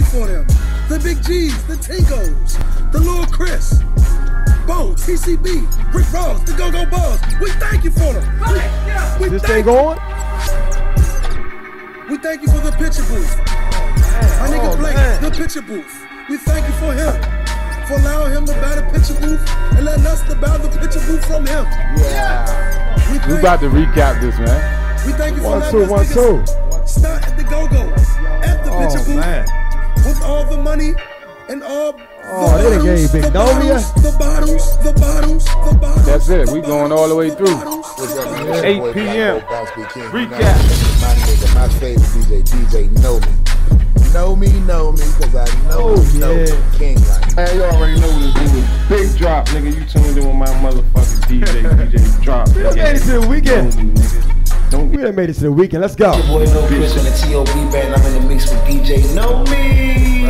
you for them. The Big G's, the Tingos, the Lil Chris, Bo, TCB, Rick Ross, the Go Go Balls. We thank you for them. We, we This thank thing going? We thank you for the picture booth. My nigga oh, Blake, man. the picture booth. We thank you for him. For allowing him to buy the picture booth and letting us to buy the picture booth from him. Yeah. We, We about to recap this, man. we thank you for One, letting two, us one, two. start at the go-go, at the picture Oh, booth, man. With all the money and all Oh, the they done bottles, gave Big the bottles, the bottles, the bottles, the bottles. That's it. We going all the way through. the bottles. man? 8 p.m. Black Bolt, Bounce King. Recap. My nigga, my favorite DJ, DJ NoMee. Know me, know me, cause I know Oh, me, know yeah. King like. Man, you already know what this is. Big drop, nigga. You tuned in with my motherfucking DJ, DJ Drop. We done made it to the. Know me, nigga. Don't We get done made it to the weekend. Let's go. Boy, no Chris on the T.O.B. band. I'm in the mix with DJ NoMee.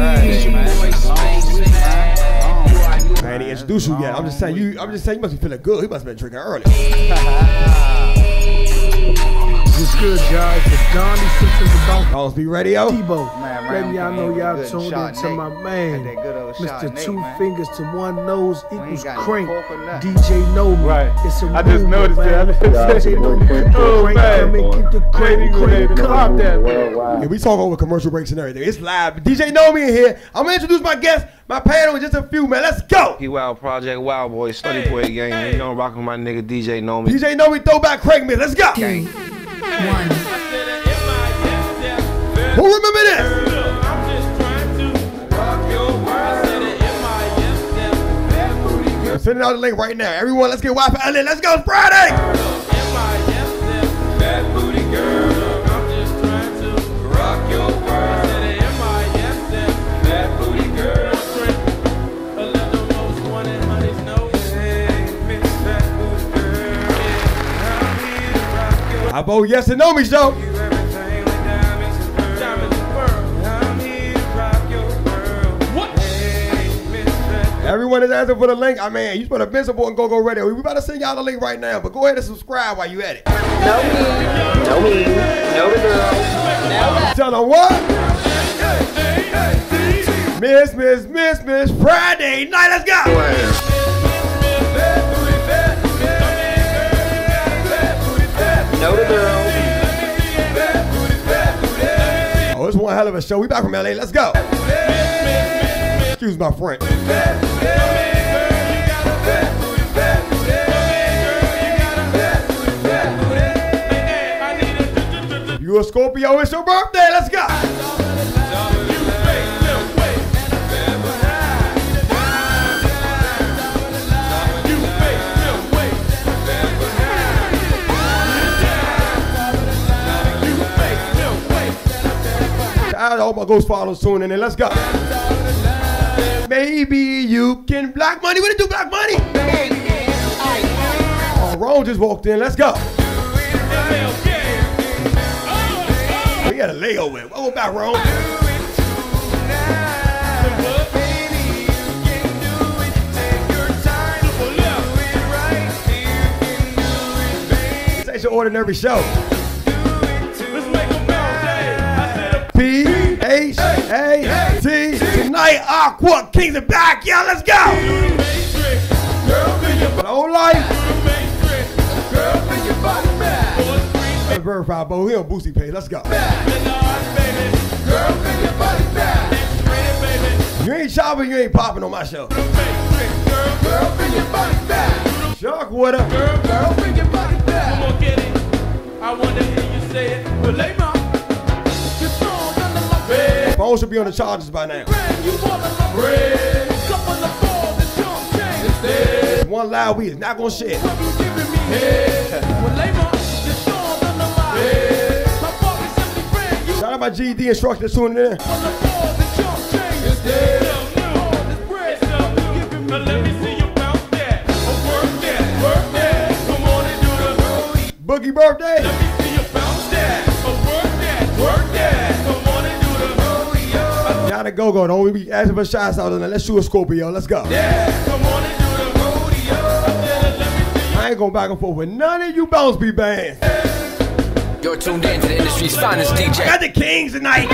I ain't introduced you yet. I'm just saying you. I'm just saying you must be feeling good. He must have been drinking early. What's good, guys? It's Donnie Simpsons about Bones be radio. Debo. Man, Letting round y'all know y'all good tuned Chardonnay. into my man. that good old Mr. Chardonnay, Two man. Fingers to One Nose ain't equals crank. pork or nothing. DJ NoMee. Right. It's a I just movement, noticed man. that. DJ NoMee. Keep Oh, crank man. coming. Keep the Ain't crank, even ready crank pop that, man. Yeah, we talk over commercial breaks and everything. It's live. DJ NoMee in here. I'm gonna introduce my guest, my panel in just a few, man. Let's go. He Wild Project Wild Boy, Study Boy Gang. You know, rocking with my nigga DJ NoMee. DJ NoMee, throwback Craig Miss. Let's go. Gang. Who remember this? Sending out the link right now. Everyone, let's get Wi-Fi. Let's go. Friday. I vote yes and no me show. Everyone is asking for the link. I mean, you better been support and go go radio. We about to send y'all the link right now, but go ahead and subscribe while you at it. Know me, know me, know the girl. Now that. Tell them what? Miss, miss, miss, miss, Friday night. Let's go. It's one hell of a show. We back from LA. Let's go. Excuse my French. You a Scorpio? It's your birthday. Let's go. I hope my ghost followers tuning in. Let's go. Maybe you can black money. What it do, black money? Oh, Ron just walked in. Let's go. We got a layover. What about Ron? Ain't your ordinary show. P H A T tonight. Aqua Kings are back. Yeah, let's go. Low life. Let's verify, but we on Boosie page. Let's go. You ain't shopping, you ain't popping on my show. Shark water. Phone should be on the charges by now. One loud we is not gonna share. Shout out my GD instructors tuning in. Boogie birthday. Down to go go. Don't we be asking for shots out and let's shoot a Scorpio. Let's go. Yeah. I ain't going back and forth with none of you bounce be bands. You're tuned in to the industry's finest DJ. Got the Kings tonight.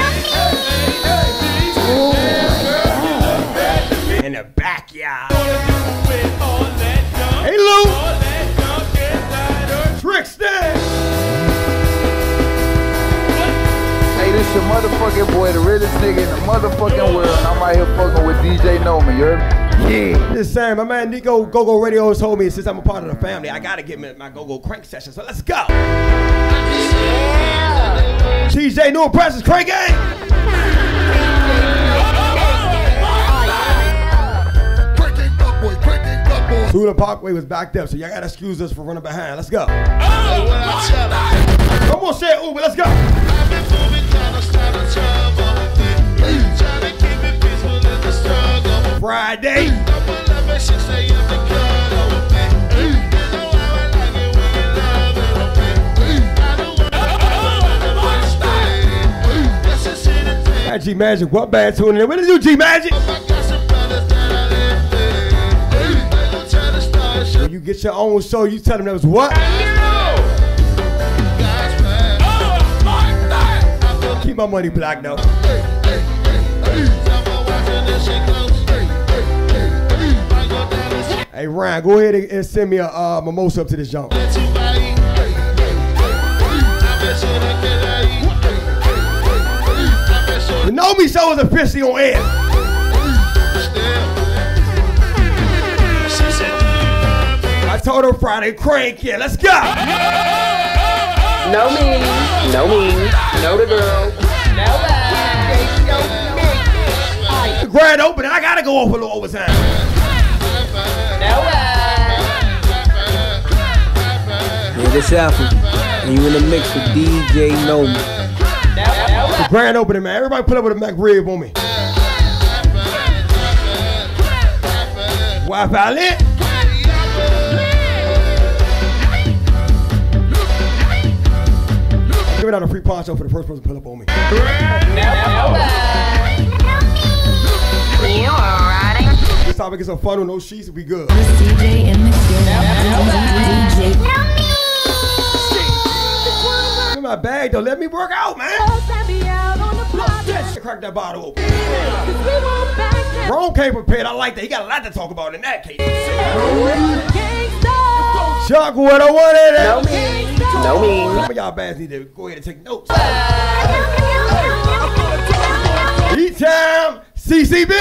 In the backyard. Hey, Lou. Trickster. This your motherfucking boy, the realest nigga in the motherfucking world. And I'm out here fucking with DJ NoMee, you heard me? Yeah. This Sam, my man Nico Go Go Radio has told me since I'm a part of the family, I gotta get me my Go Go Crank session. So let's go. TJ New Impressions Crank Gang. Through the Parkway was backed up, so y'all gotta excuse us for running behind. Let's go. Come on, say it, Uber, let's go. Friday. G Magic, what band tuning in? What did you, do, G Magic? When you get your own show, you tell them that was what? Keep my money black though. Hey Ryan, go ahead and, send me a uh, mimosa up to this jump. The NoMee Show is officially on air. I told her Friday, crank yeah, let's go. Know me, know me, know the girl. Grand opening, I gotta go off a little overtime. Yeah, this Alpha. And you in the mix with DJ NoMee. The grand opening, man. Everybody put up with a Mac rib on me. Wi-Fi lit. Give it out a free poncho for the first person to pull up on me. You are riding. This time we get some fun with no sheets, we good. DJ in the DJ. In my bag though, let me work out, man. Crack that bottle open. Rome came prepared. I like that. He got a lot to talk about in that case. Chuck, what I wanted. Know me, know me. Some of y'all bands need to go ahead and take notes. E-Time, CCB.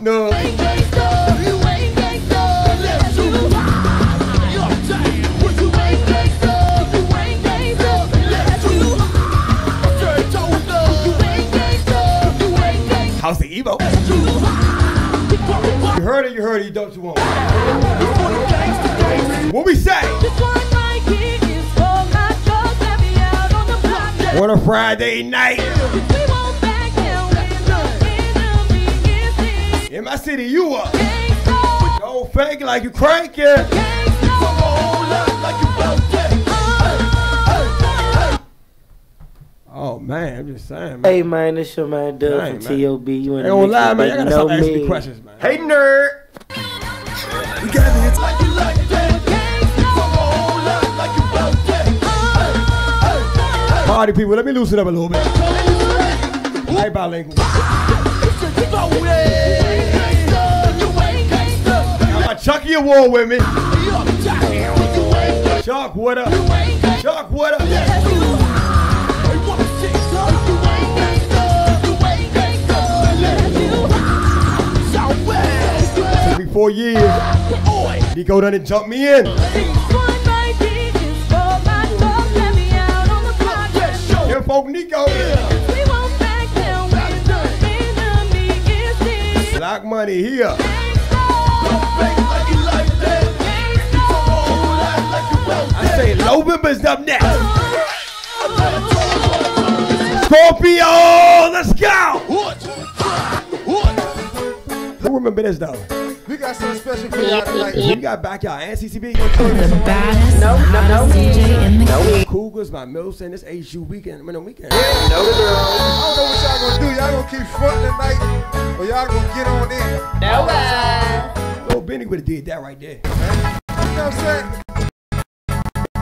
No. How's the Evo? You heard it, you heard it, you don't you want. What we say? On a Friday night. In my city, you up. Don't fake it like you crank it. Oh man, I'm just saying, man. Hey man, this your man Doug Dang, from man. TOB. You in Ain't the gonna mix lie, with man. Y'all gotta Know stop asking me Me. questions, man. Hey, nerd. We got it. Party people, let me loosen up a little bit. Hey, bilingual. Chucky Award with me. Chuck, what up? Chuck, what up? Took four years. Nico done and jumped me in. Here, folk Nico. Black money here. I say November's up next. Oh. Scorpio, let's go. Who remember this though? We got something special for y'all tonight. You got backyard and CCB. The baddest, No, no, no. DJ in the Know me, Cougars, my Milson, this HU weekend. I mean, weekend. know the girl. I don't know what y'all gonna do. Y'all gonna keep fronting tonight, or y'all gonna get on in. Know oh, Little Benny would have did that right there. You know what I'm saying?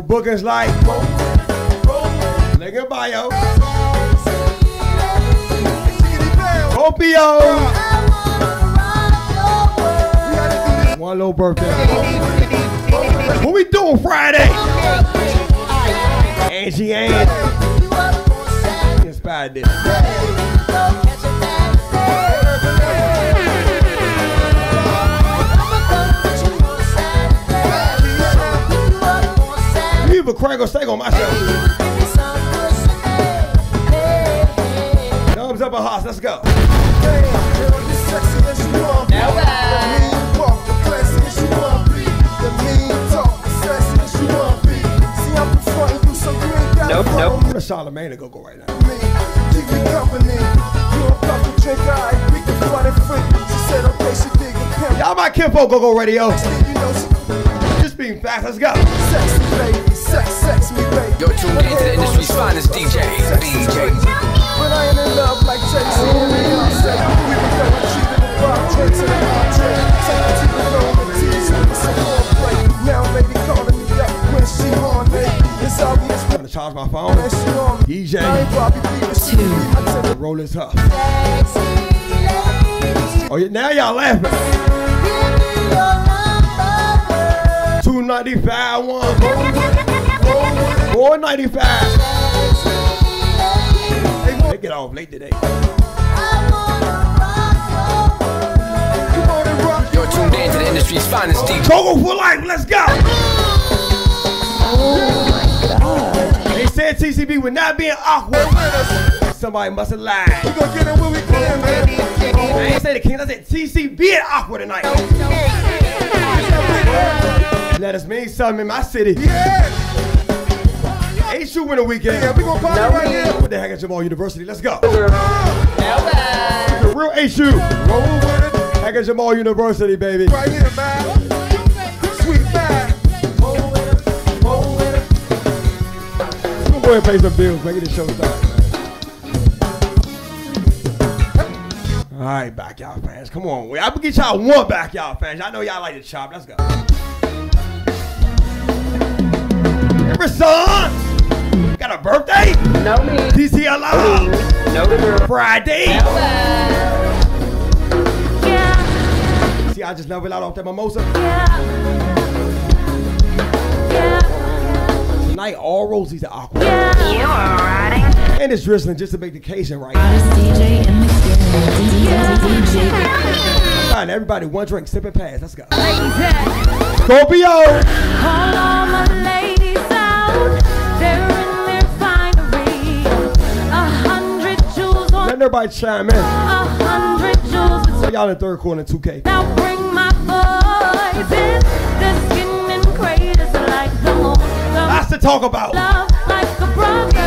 For bookings like in bio. Opio. One little birthday. What we doing Friday? Angie Ann. Inspired this. A crack or steak on my show. Thumbs up a house. Let's go. Nope, nope. What a Charlemagne to go go right now. Y'all my kinfolk go go radio. Just being fast. Let's go. sexy baby, sex, sex, me baby. You're tuned into the industry's finest DJ, DJ. But I ain't in love like Jay-Z and Beyonce. We were never cheating the rock, drinks and Andre. Take her to the room and tease her with some foreplay. Now baby calling me up when she on me. It's obvious I'm gonna charge my phone. when she on me. DJ. I ain't Bobby B, but she I tell her, Roll this up. Oh yeah, now y'all laughing. 295 one. 495. They get off late today. You're tuned into the industry's finest DJ. Togo for life, let's go. They said TCB would not be awkward. Somebody must have lied. we gon' get it when we can, man. I ain't say the king, I said TCB being awkward tonight. Let us mean something in my city. Yeah, Ain't shoot winter weekend. yeah, we gon' party right here. What the heck at Jamal University? Let's go. Girl. The real A shoot. Roll with it Heck at Jamal University, baby. right here, man. Sweet man. Roll with it, roll with it. Let's go ahead and pay some bills, make it the show start. All right, back y'all fans, come on. I'm gonna get y'all one back y'all fans. I know y'all like to chop. Let's go. Every son got a birthday. Know me. DC alive. Know the girl. Friday. Yeah, See, I just leveled out off that mimosa. yeah, Tonight, all rosies are awkward. yeah. You are riding. And it's drizzling just to make the occasion right. Hottest DJ in the game. DJ. Fine, everybody, one drink, sip and pass. Let's go. Scorpio. Let everybody chime in. a hundred jewels. So y'all in third quarter 2K. Now bring my boys in. They're skinning craters like the moon. Lots to talk about. Love like a brother.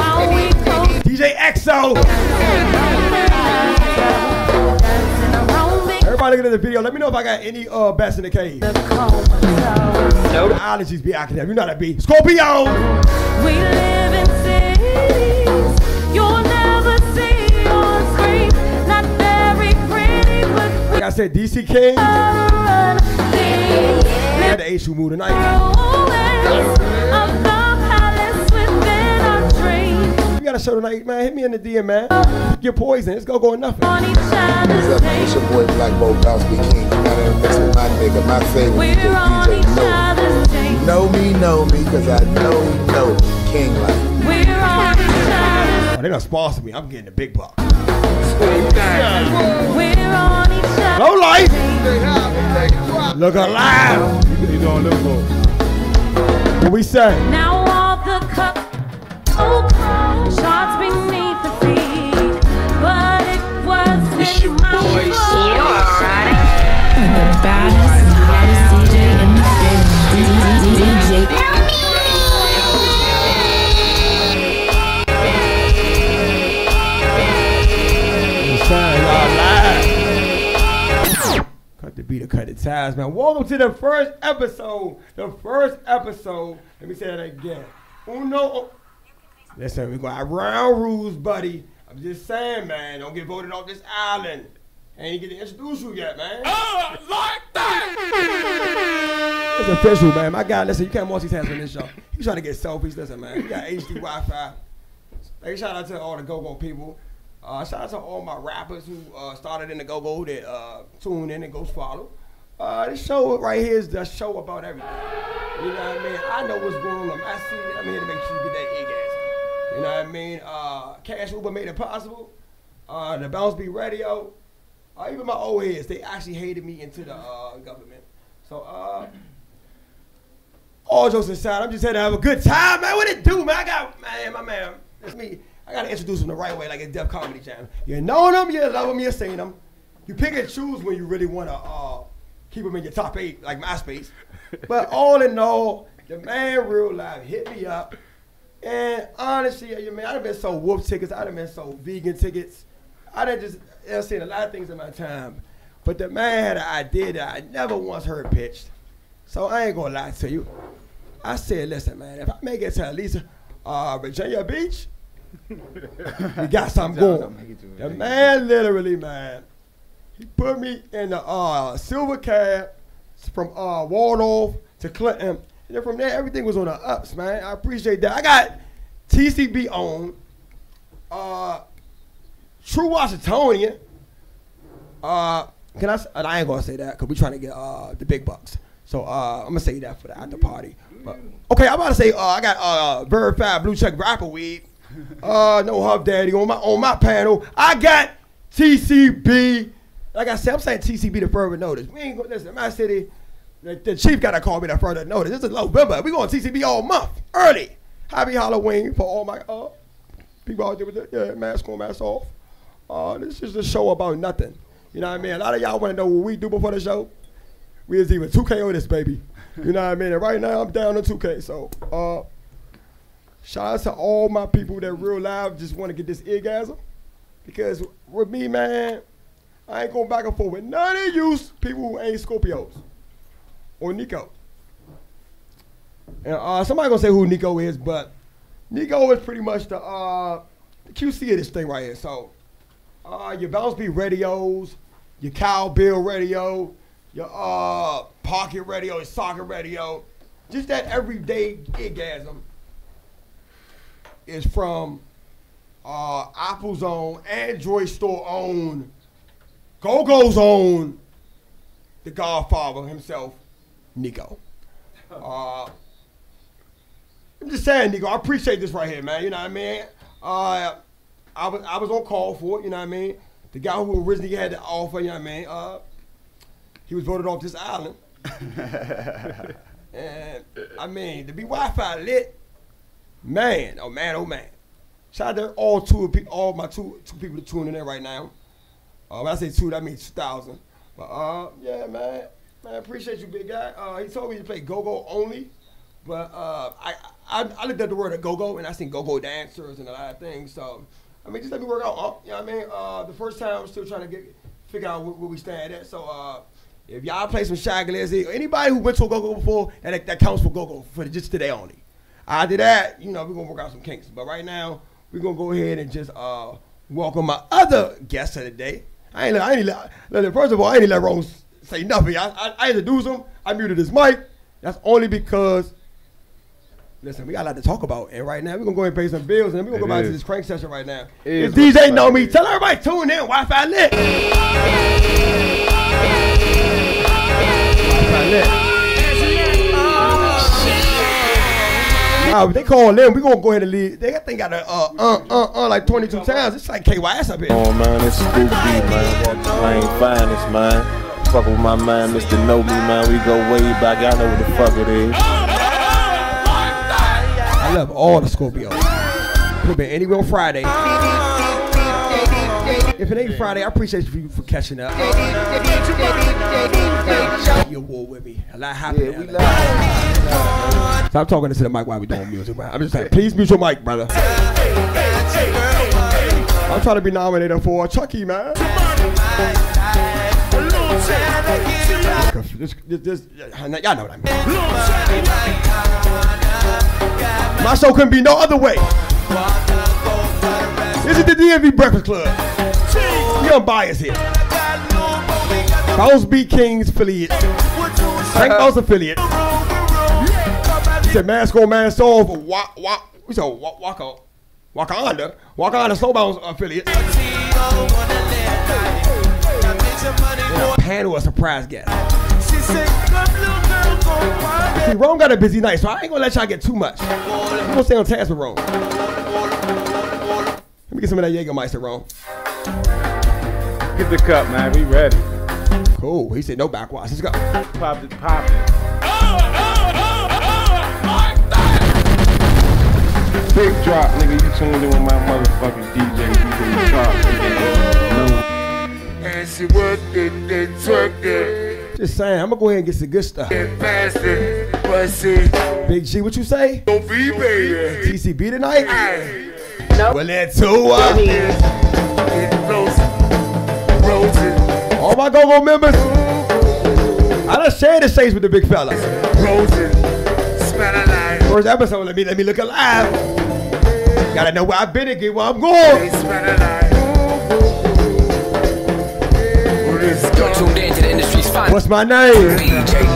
How we go DJ EXO. Everybody look at the video. Let me know if I got any uh bats in the cave. The comatose. allergies be acting up. You know that be. Scorpio. We live in cities you'll never see on screen. Not very pretty, but Like I said, DC King. Had the H who moved tonight. Got a show tonight, man. Hit me in the DM, man. Get poison. It's gonna go in nothing. On each What's other's up, man? It's your boy Black Bobowski King. You got in the mix with my nigga, my favorite We're DJ, on each DJ Know. other's days. Know me, know me, cause I know, know. King like. We're on each other's Oh, they done sponsor me. I'm getting the big buck. We're on each other's Low life. Look alive. You doing them for? What we say? Now all the cup shots the feet, but it wasn't my You fault. are riding. The baddest hottest DJ in the game. DJ. Shine y'all the ties, man. Welcome to the first episode. The first episode. Let me say that again. Uno. Listen, we got round rules, buddy. I'm just saying, man. Don't get voted off this island. Ain't get to introduce you yet, man. Oh, like that. It's official, man. My guy, listen, you can't multitask on this show. He's trying to get selfies. Listen, man. We got HD Wi-Fi. Hey, shout out to all the go-go people. Uh, shout out to all my rappers who uh, started in the go-go that uh, tune in and go follow. Uh, this show right here is the show about everything. You know what I mean? I know what's going on. I see it. I'm here to make sure you get that egg. You know what I mean? Uh, Cash Uber made it possible. Uh, the Bounce Beat Radio. Uh, even my old heads, they actually hated me into the uh, government. So, uh, all jokes aside, I'm just here to have a good time, man. What it do, man? I got, man, my man, it's me. I gotta introduce them the right way, like a Def Comedy Channel. You know them, you love them, you seen them. You pick and choose when you really wanna uh, keep them in your top eight, like MySpace. But all in all, the man real life hit me up. And honestly, you man, I done been so wolf tickets, I done been so vegan tickets. I done just know, seen a lot of things in my time. But the man had an idea that I never once heard pitched. So I ain't gonna lie to you. I said, listen, man, if I make it to at least uh, Virginia Beach, we got something going. The man literally, man, he put me in the uh, silver cab from uh, Waldorf to Clinton. And then from there, everything was on the ups, man. I appreciate that. I got TCB on, uh, True Washingtonian. Uh, can I? and I ain't gonna say that because we trying to get uh, the big bucks. So uh, I'm gonna say that for the after party. But, okay, I'm about to say uh, I got uh, verified blue check rapper weed. Uh, no Huff Daddy on my on my panel. I got TCB. Like I said, I'm saying TCB to further notice. We ain't going listen. My city, the, chief got to call me to further notice. This is November. We going TCB all month early. Happy Halloween for all my uh people out there with the yeah, mask on, mask off. Uh, this is a show about nothing. You know what I mean? A lot of y'all want to know what we do before the show. We is even 2K on this baby. You know what I mean? And right now I'm down to 2K. So uh, shout out to all my people that real live just want to get this orgasm. Because with me, man, I ain't going back and forth with none of you people who ain't Scorpios or Nico. And uh, somebody gonna say who Nico is, but Nico is pretty much the uh, the QC of this thing right here. So uh, your bounce beat radios, your cowbell radio, your uh, pocket radio, your soccer radio, just that everyday orgasm is from uh, Apple's own, Android store own, Go-Go's own, the Godfather himself, Nico. Uh, I'm just saying, Nico, I appreciate this right here, man. You know what I mean? Uh, I was I was on call for it, you know what I mean? The guy who originally had the offer, you know what I mean? Uh, he was voted off this island. and I mean, to be Wi-Fi lit, man, oh man, oh man. Shout out to all two of pe- all my two two people tuning in right now. Uh, when I say two, that means two thousand. But uh, yeah, man, man, appreciate you, big guy. Uh, he told me to play go-go only, but uh, I, I I looked at the word of go-go and I seen go-go dancers and a lot of things. So I mean, just let me work out. Uh, you know what I mean? Uh, the first time I'm still trying to get figure out where, where we stand at. So uh, if y'all play some Shy Glizzy, or anybody who went to a go-go before, that that counts for go-go for just today only. After that, you know, we're gonna work out some kinks. But right now, we're gonna go ahead and just uh welcome my other guest of the day. I ain't, I ain't first of all, I ain't let Rose say nothing. I, I, I introduced him. I muted his mic. That's only because, listen, we got a lot to talk about. And right now, we're gonna go ahead and pay some bills, and we're gonna It go back to this crank session right now. It It's is DJ Know up. Me. Tell everybody tune in. Wi-Fi lit. Wi-Fi lit. Nah, they call them. We gonna go ahead and leave. They got they got a uh uh uh uh like 22 times. It's like KYS up here. Oh man, it's Scoop B, man. Plain finest, man. Fuck with my man, Mr. NoMee, man. We go way back. Y'all know what the fuck it is. I love all the Scorpios. Could have been anywhere on Friday. If it ain't Friday, I appreciate you for catching up. You war with me. A lot happened. Yeah, we live. Stop talking into the mic while we doing music, man. I'm just saying, please mute your mic, brother. I'm trying to be nominated for a Chucky, man. Y'all know what I mean. My show couldn't be no other way. This is the DMV Breakfast Club. We unbiased here. Bounce Beat Kings affiliate. Frank Bounce affiliate. Said mask on, mask off. Walk, walk. We said walk, walk out. Wakanda. Wakanda Slow Bounce affiliate. And a panel of surprise guests. See, Rome got a busy night, so I ain't gonna let y'all get too much. I'm gonna stay on task with Rome. Let me get some of that Jägermeister, Rome. Get the cup, man. We ready. Cool. He said no backwash. Let's go. Pop it, pop it. Big drop, nigga. You tuned in with my motherfucking DJ, DJ Sharp, nigga. And she worked it, they twerked it. Just saying, I'm gonna go ahead and get some good stuff. Get past it, but see, Big G, what you say? don't be baby. TCB tonight? No. Well, let's do uh, Get closer, roses, All my go-go members, I done shared the stage with the big fella. roses, smell alive. First episode, let me let me look alive. Gotta know where I've been and get where I'm going. The. What's my name? DJ.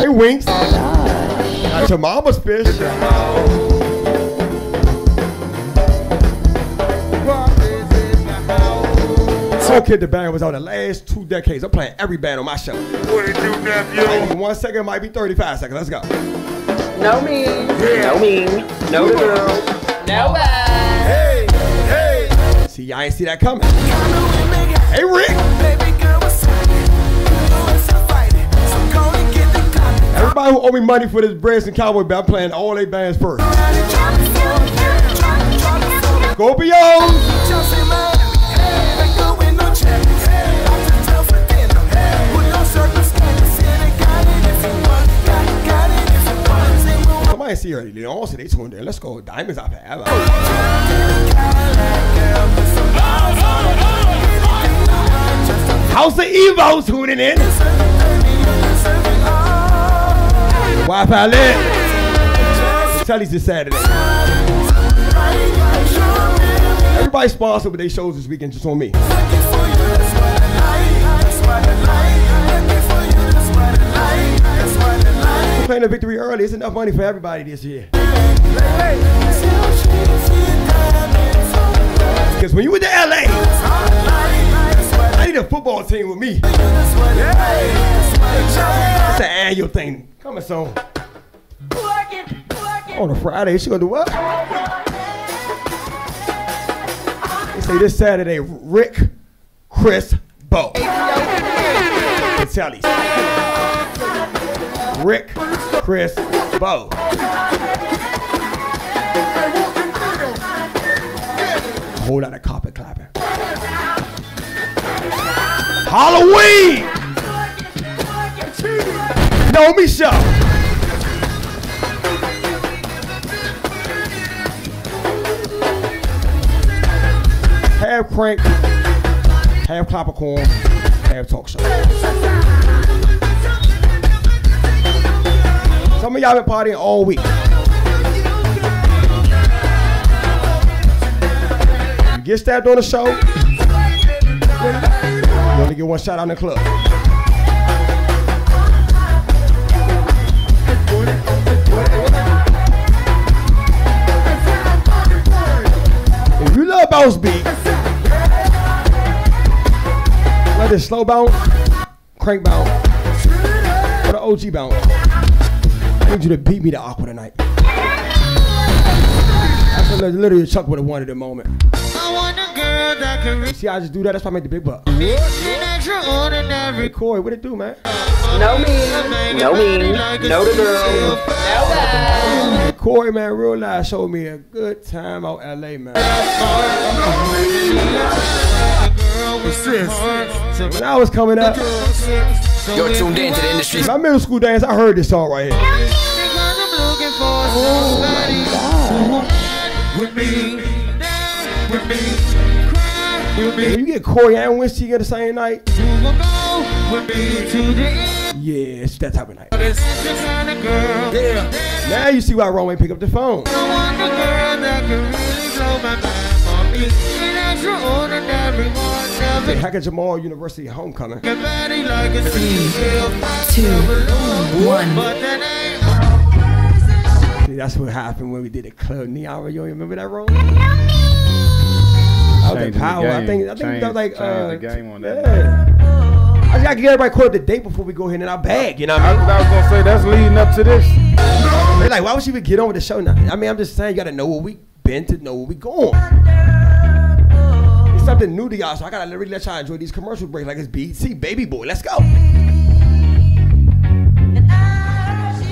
Hey, Winks. Got your mama's fish. So Kid the Band was on the last two decades. I'm playing every band on my show. What it do, nephew? One second might be 35 seconds. Let's go. No me. No me. No the girl. No I. Hey, hey. See, I ain't see that coming. Hey, Rick. Everybody who owe me money for this Braves and Cowboy band, I'm playing all their bands first. Scorpio. Somebody see early. Leon said they tuned in. Let's go. Diamonds out forever. House of Evo tuning in. Wi-Fi lit. Telly's this Saturday. Everybody sponsored with their shows this weekend just on me. We're playing the victory early. It's enough money for everybody this year. Because when you went to LA, I need a football team with me. It's an annual thing. Coming soon. On a Friday, she gonna do what? They say this Saturday, Rick, Chris, Bo. Telly's. Rick, Chris, Bo. A whole lot of carpet clapping. Halloween! Know me show. Half crank, half clappercorn, half talk show. Some of y'all been partying all week. You get stabbed on the show, you only get one shot on the club. If you love bounce beat, whether it's slow bounce, crank bounce, or the OG bounce, I need you to beat me to Aqua tonight. That's what literally Chuck would have wanted at the moment. See, I just do that. That's why I make the big buck. Hey, Corey, what it do, man? No me. No me. No the girl. No I. Hey, Corey, man, real life showed me a good time out LA, man. When I was coming up, You're tuned in to the industry's my middle school dance, I heard this song right here. If you get Corey and Winston together the same night, yeah, it's that type of night. Now you see why Ron ain't pick up the phone. Hey, how can Jamal University homecoming? Two, one. See, that's what happened when we did the club Neon. You remember that, Ron? I was Changing at power. I think I think Change- that was like uh, the game on that. Yeah. I just gotta get everybody quote the date before we go ahead in our bag. You know what I I, mean? I was gonna say that's leading up to this. They're like, why would she even get on with the show now? I mean, I'm just saying, you gotta know where we been to know where we going. It's something new to y'all, so I gotta really let y'all enjoy these commercial breaks like it's BT Baby Boy. Let's go.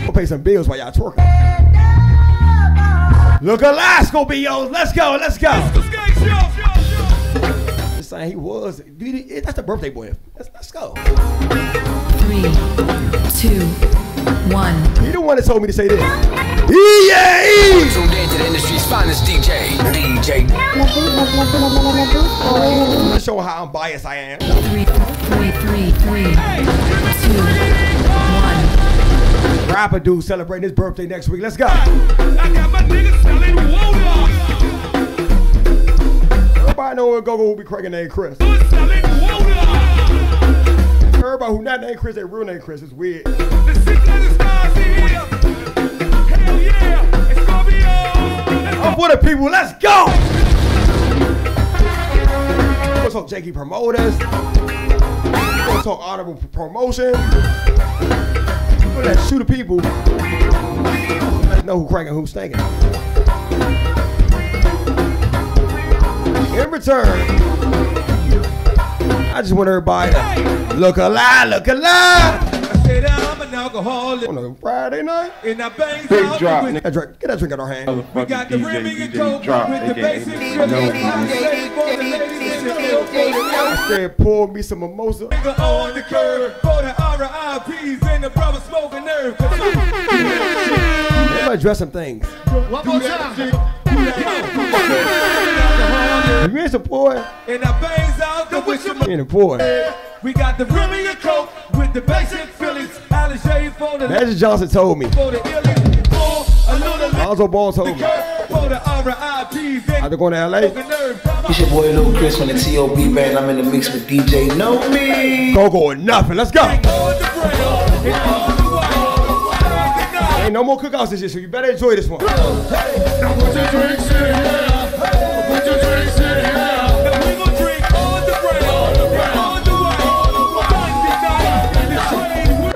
We'll pay some bills while y'all twerking. Look alive, Scorpios. Let's go, let's go. Just saying he was. That's the birthday boy. Let's, let's go. Three, two, one. He the one that told me to say this. EA! Tuned in to the industry's finest DJ, DJ. I'm gonna show how unbiased I am. Three, three, three, three, two, one. Rapper dude celebrating his birthday next week. Let's go. Everybody know what Go-Go will be cracking named Chris. Everybody who not named Chris, their real name Chris. It's weird. I'm for the people. Let's go. What's up, Jakey Promoters? What's up, Honorable Promotion? At that shoot the people. Let's know who cranking, who's stinking. In return, I just want everybody to look alive, look alive. On a Friday night. In that bang Big drop. Get that drink, get that drink out our hand. We got the Remy and Coke drop. with the AKA basic DJ drip. No For the ladies and the I said, pour me some mimosa. Nigga on the curb for the RIPs and the brother smoking nerve. Everybody dress some things. One more time. If you ain't support, And the bangs out the wish you ain't a boy. We got the Remy and Coke with the basic Phillies. Alice J for the Magic Johnson told me. for the illies. For a little Lonzo Ball told me. for the RIPs and After going to LA. It's your boy Lil Chris from the T.O.B. band. I'm in the mix with DJ NoMee. go go or nothing. Let's go. Ain't no more cookouts this year, so you better enjoy this one.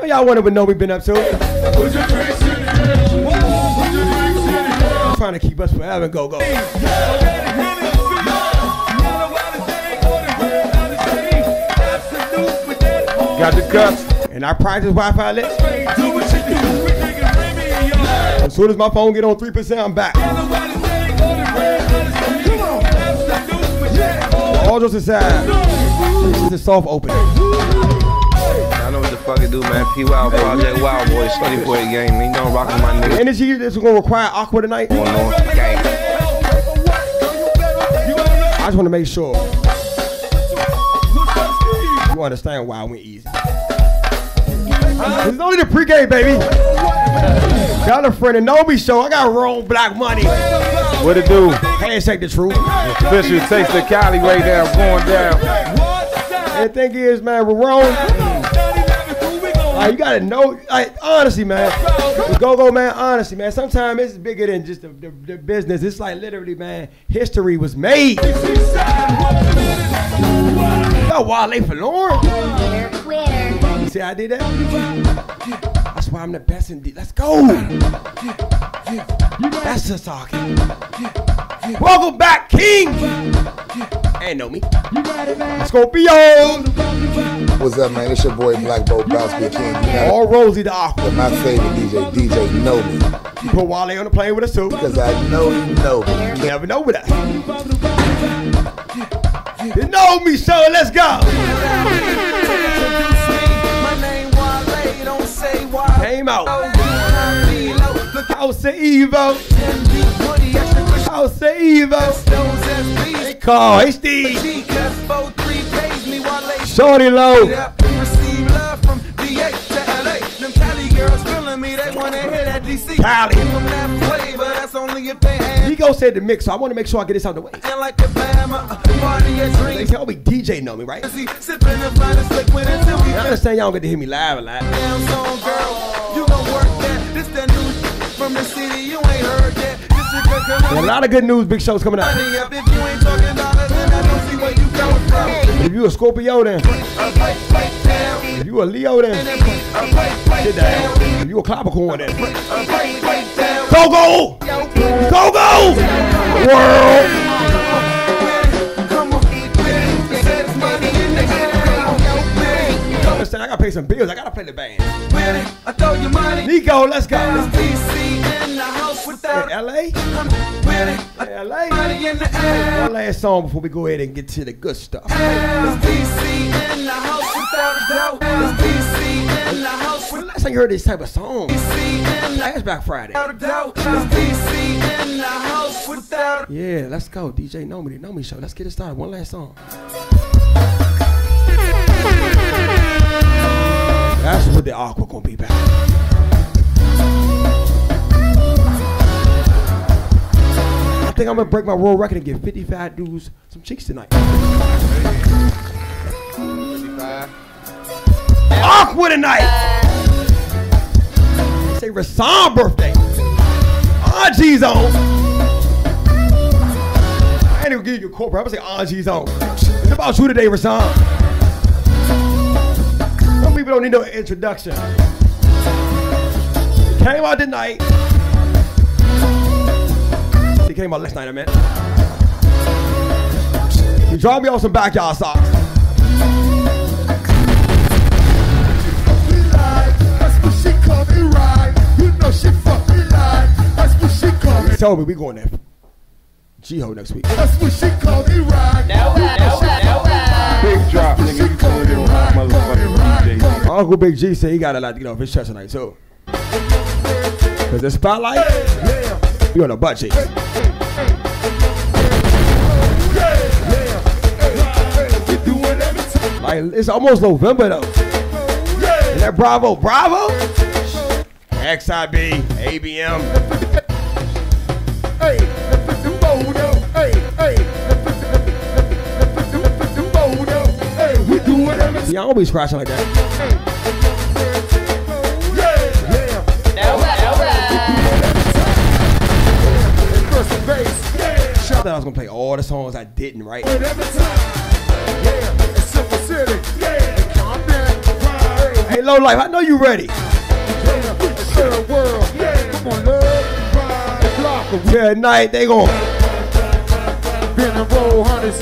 Y'all wonder what Nobi been up to? Trying to keep us forever, go go. Got the cups. And I practice Wi-Fi lit. As soon as my phone get on three percent, I'm back. All jokes aside, this is a soft opening. I know fuck it do, man. P Wild Project Wild Boy, Study Boy game. You know I'm rocking my nigga. Energy that's gonna require aqua tonight. Going on. Gang. I just want to make sure you understand why I went easy. It's only the pregame, baby. Got a friend and know me show. I got wrong black money. What it do? Handshake the truth. Official takes the Cali way down, going down. And the thing is, man, we're wrong. You gotta know, like, honestly, man. Go go, man. Honestly, man. Sometimes it's bigger than just the, the, the business. It's like literally, man. History was made. Yo, Wale for Lauren. You see, how I did that. That's why I'm the best in. D- Let's go. That's just talking. Welcome back, King. And know me. Scorpio. What's up, man? It's your boy Black Bolt Bounce King. You All Rosie the Aqua. my favorite DJ, DJ NoMee. You put Wale on the plane with us too. Because I know you know me. You never know with us. You know me, so let's go. Came out. House of Evo. House of Evo. They call. Hey, Steve. Shorty low. Receive love from DA to LA. Them Cali girls feeling me, they wanna hear that DC. Cali. That flavor, that's only if they have. Nico said the mix, so I want to make sure I get this out the way. And like Alabama, uh, party at They tell me DJ NoMee, right? Sipping the finest liquid until we I understand y'all don't get to hear me live a lot. down zone, girl. You gon' work that. This that new from the city, you ain't heard that. This is good There's a lot of good news, big shows coming up if you ain't talking about If you a Scorpio, then. If you a Leo, then. Sit down. If you a Capricorn, then. Go, go! Go, go! World! Understand? I gotta pay some bills. I gotta play the band. I throw you money. Nico, let's go. In the house without In LA? I'm with it. In LA? Money in the air. One last song before we go ahead and get to the good stuff. It's in the house without a doubt. It's in the house When the last time you heard this type of song? Last Back Friday. without a doubt. It's DC in the house without a Yeah, let's go. DJ NoMee Show. Let's get it started. One last song. That's what the aqua gonna be back. I think I'm gonna break my world record and get 55 dudes some chicks tonight. Aqua tonight. Say Rasan birthday. Ah, Angie's on. Oh. I ain't even give you a corporate. I'm gonna say ah, Angie's on. Oh. It's about you today, Rasan. Some people don't need no introduction. Came out tonight. He came out last night, I meant. He dropped me off some backyard socks. She right. Told me we going there. G-Ho next week. That's what she call me right. Big drop, nigga. You told him motherfucking DJ. Uncle Big G said he got a lot to get off his chest tonight, too. Cause the spotlight, you on a butt cheeks. Like it's almost November though. And that Bravo, Bravo, XIB, ABM. Hey, the modo. Hey, hey, the modo. Hey, we do whatever. See, I don't be scratching like that. Thought I was gonna play all the songs I didn't, right? Whatever time. Yeah, it's Silver City. Yeah, calm down. Right. Hey, Low Life, I know you ready. Yeah, third world. Yeah, come on, love. Ride. Block of Yeah, at night they gon'.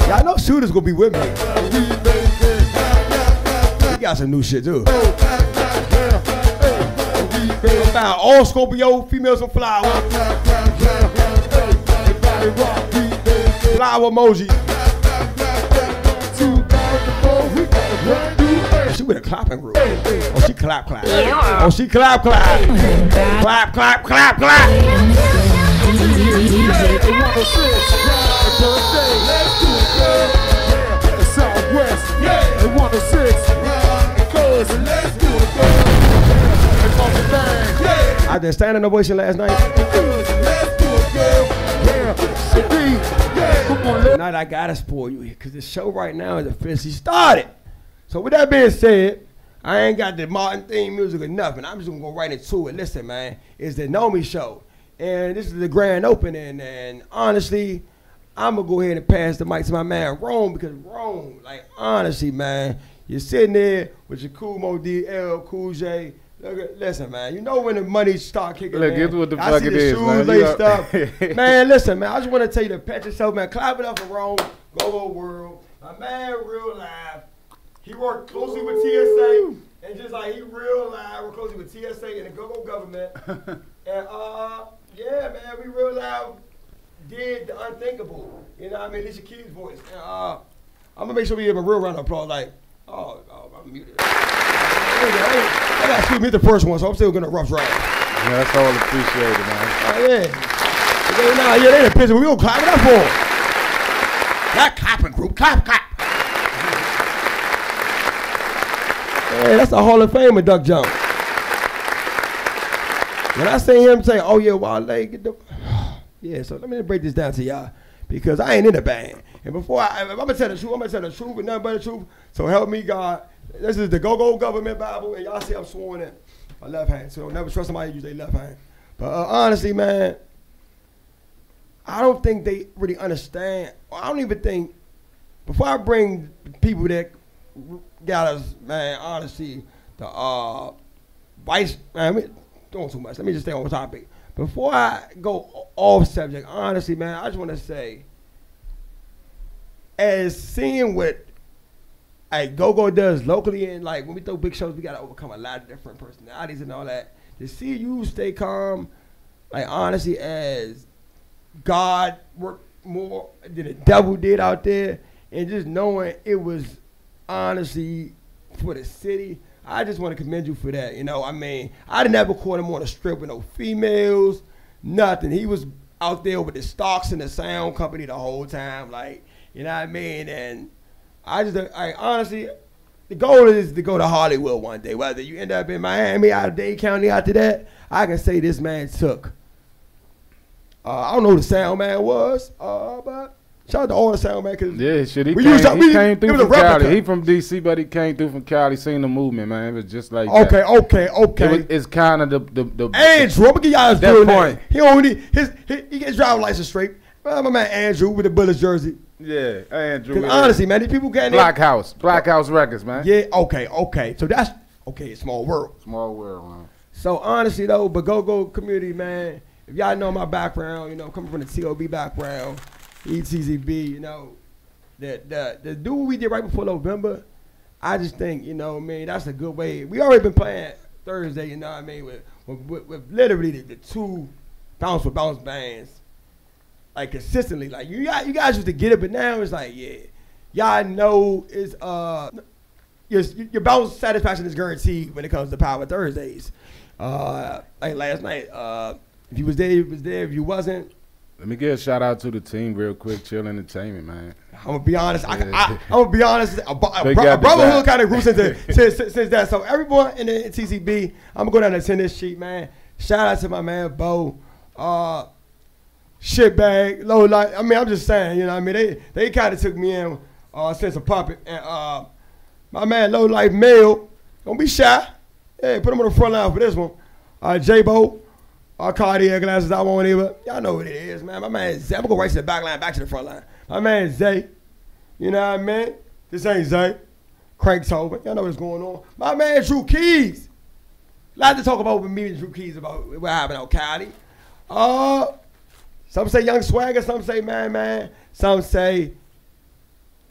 Y'all know shooters gonna be with me. He got some new shit too. Oh, baby. Found all Scorpio females some flower, Everybody rock, we baby. Flower emoji. 2004, we got a brand new era. She with a clapping group. Oh, she clap clap. Oh, she clap clap. Clap clap clap clap. They want a six. A birthday. Let's do it, girl. Yeah, the Southwest. Yeah, they want a six. And let's do it, girl. And on the bang. Yeah, I just standing ovation last night. cousin, let's do it, girl. Yeah, Shady. Yeah, come on, let's Tonight I gotta spoil you because the show right now is officially started. So with that being said, I ain't got the Martin theme music or nothing. I'm just gonna go right into it. Listen, man, it's the NoMee show, and this is the grand opening. And honestly, I'm gonna go ahead and pass the mic to my man Rome because Rome, like honestly, man, you're sitting there with your cool Mo D LL Cool J. Look listen, man. You know when the money start kicking. Look, it's what the I fuck see it the is, shoes man. Laced up. man, listen, man. I just want to tell you to pet yourself, man. Clap it up for Rome, Go Go World. My man, real live. He worked closely with TSA, and just like he real live, worked closely with TSA and the Go Go government. and uh, yeah, man, we real live did the unthinkable. You know what I mean? Alicia Keys' voice. And, uh, I'm gonna make sure we give a real round of applause. Like, oh, oh I'm muted. I got excuse me the first one, so I'm still gonna rough ride. Yeah, that's all appreciated, man. Oh yeah. Yeah, nah, yeah, they the picture. We gonna clap it up for him. That clapping group, clap, clap. Yeah, that's a Hall of Famer, Duck Jones. When I see him say, "Oh yeah, Wale, get the," yeah. So let me break this down to y'all because I ain't in a band. And before I, I'm gonna tell the truth, I'm gonna tell the truth and nothing but the truth. So help me God. This is the Go Go Government Bible, and y'all see I'm sworn in my left hand. So never trust somebody use their left hand. But uh, honestly, man, I don't think they really understand. I don't even think before I bring people that got us, man, honestly, the uh, vice, man, I mean, doing too much. Let me just stay on topic. Before I go off subject, honestly, man, I just want to say, as seeing what like Go Go does locally, and like when we throw big shows, we gotta overcome a lot of different personalities and all that. To see you stay calm, like honestly, as God worked more than the devil did out there, and just knowing it was honestly for the city. I just want to commend you for that. You know, I mean, I never caught him on a strip with no females, nothing. He was out there with the stocks and the sound company the whole time, like, you know what I mean? And I just, I honestly, the goal is to go to Hollywood one day. Whether you end up in Miami, out of Dade County after that, I can say this man took. Uh, I don't know who the sound man was, uh, but shout out to all the sound man because Yeah, shit. He We came, used to- he we- came through from Cali. He from DC, but he came through from Cali. Seen the movement, man. It was just like Okay, that. okay, okay. It was, it's kind of the the the. Andrew, I'm gonna give y'all his That real point. name. He only his he, he gets driver's license straight. My man Andrew with the Bullets jersey. Yeah, Andrew. Yeah. honestly, man, these people getting Black House, Black House Records, man. Yeah, okay, okay. So that's okay. Small world. Small world, man. So honestly though, but go go community, man. If y'all know my background, you know, coming from the TOB background, ETZB, you know, the the the dude we did right before November, I just think, you know, man, that's a good way. We already been playing Thursday, you know what I mean, with with, with, with literally the, the two bounce for bounce bands, like consistently. Like you got you guys used to get it, but now it's like, yeah, y'all know it's uh your your bounce satisfaction is guaranteed when it comes to Power Thursdays. Uh, like last night, uh, if you was there, you was there. If you wasn't, Let me give a shout out to the team real quick. Chill Entertainment, man. I'm gonna be honest. I, I, I'm gonna be honest. A, a, They bro- got a brotherhood kind of grew since, since, since, that. So everyone in the TCB, I'm gonna go down and send this sheet, man. Shout out to my man Bo. Uh, shitbag, low light. I mean, I'm just saying, you know, what I mean, they they kind of took me in uh, since a puppet, and uh, my man low life male, don't be shy. Hey, put him on the front line for this one. Uh, J Bo, uh, cardiac glasses. I won't even. Y'all know what it is, man. My man Zay. I'm gonna go right to the back line, back to the front line. My man Zay. You know what I mean? This ain't Zay. Crank's over. Y'all know what's going on. My man Drew Keys. lot to talk about with me and Drew Keys about what happened out Cali. Uh, some say Young Swagger, some say Man Man, some say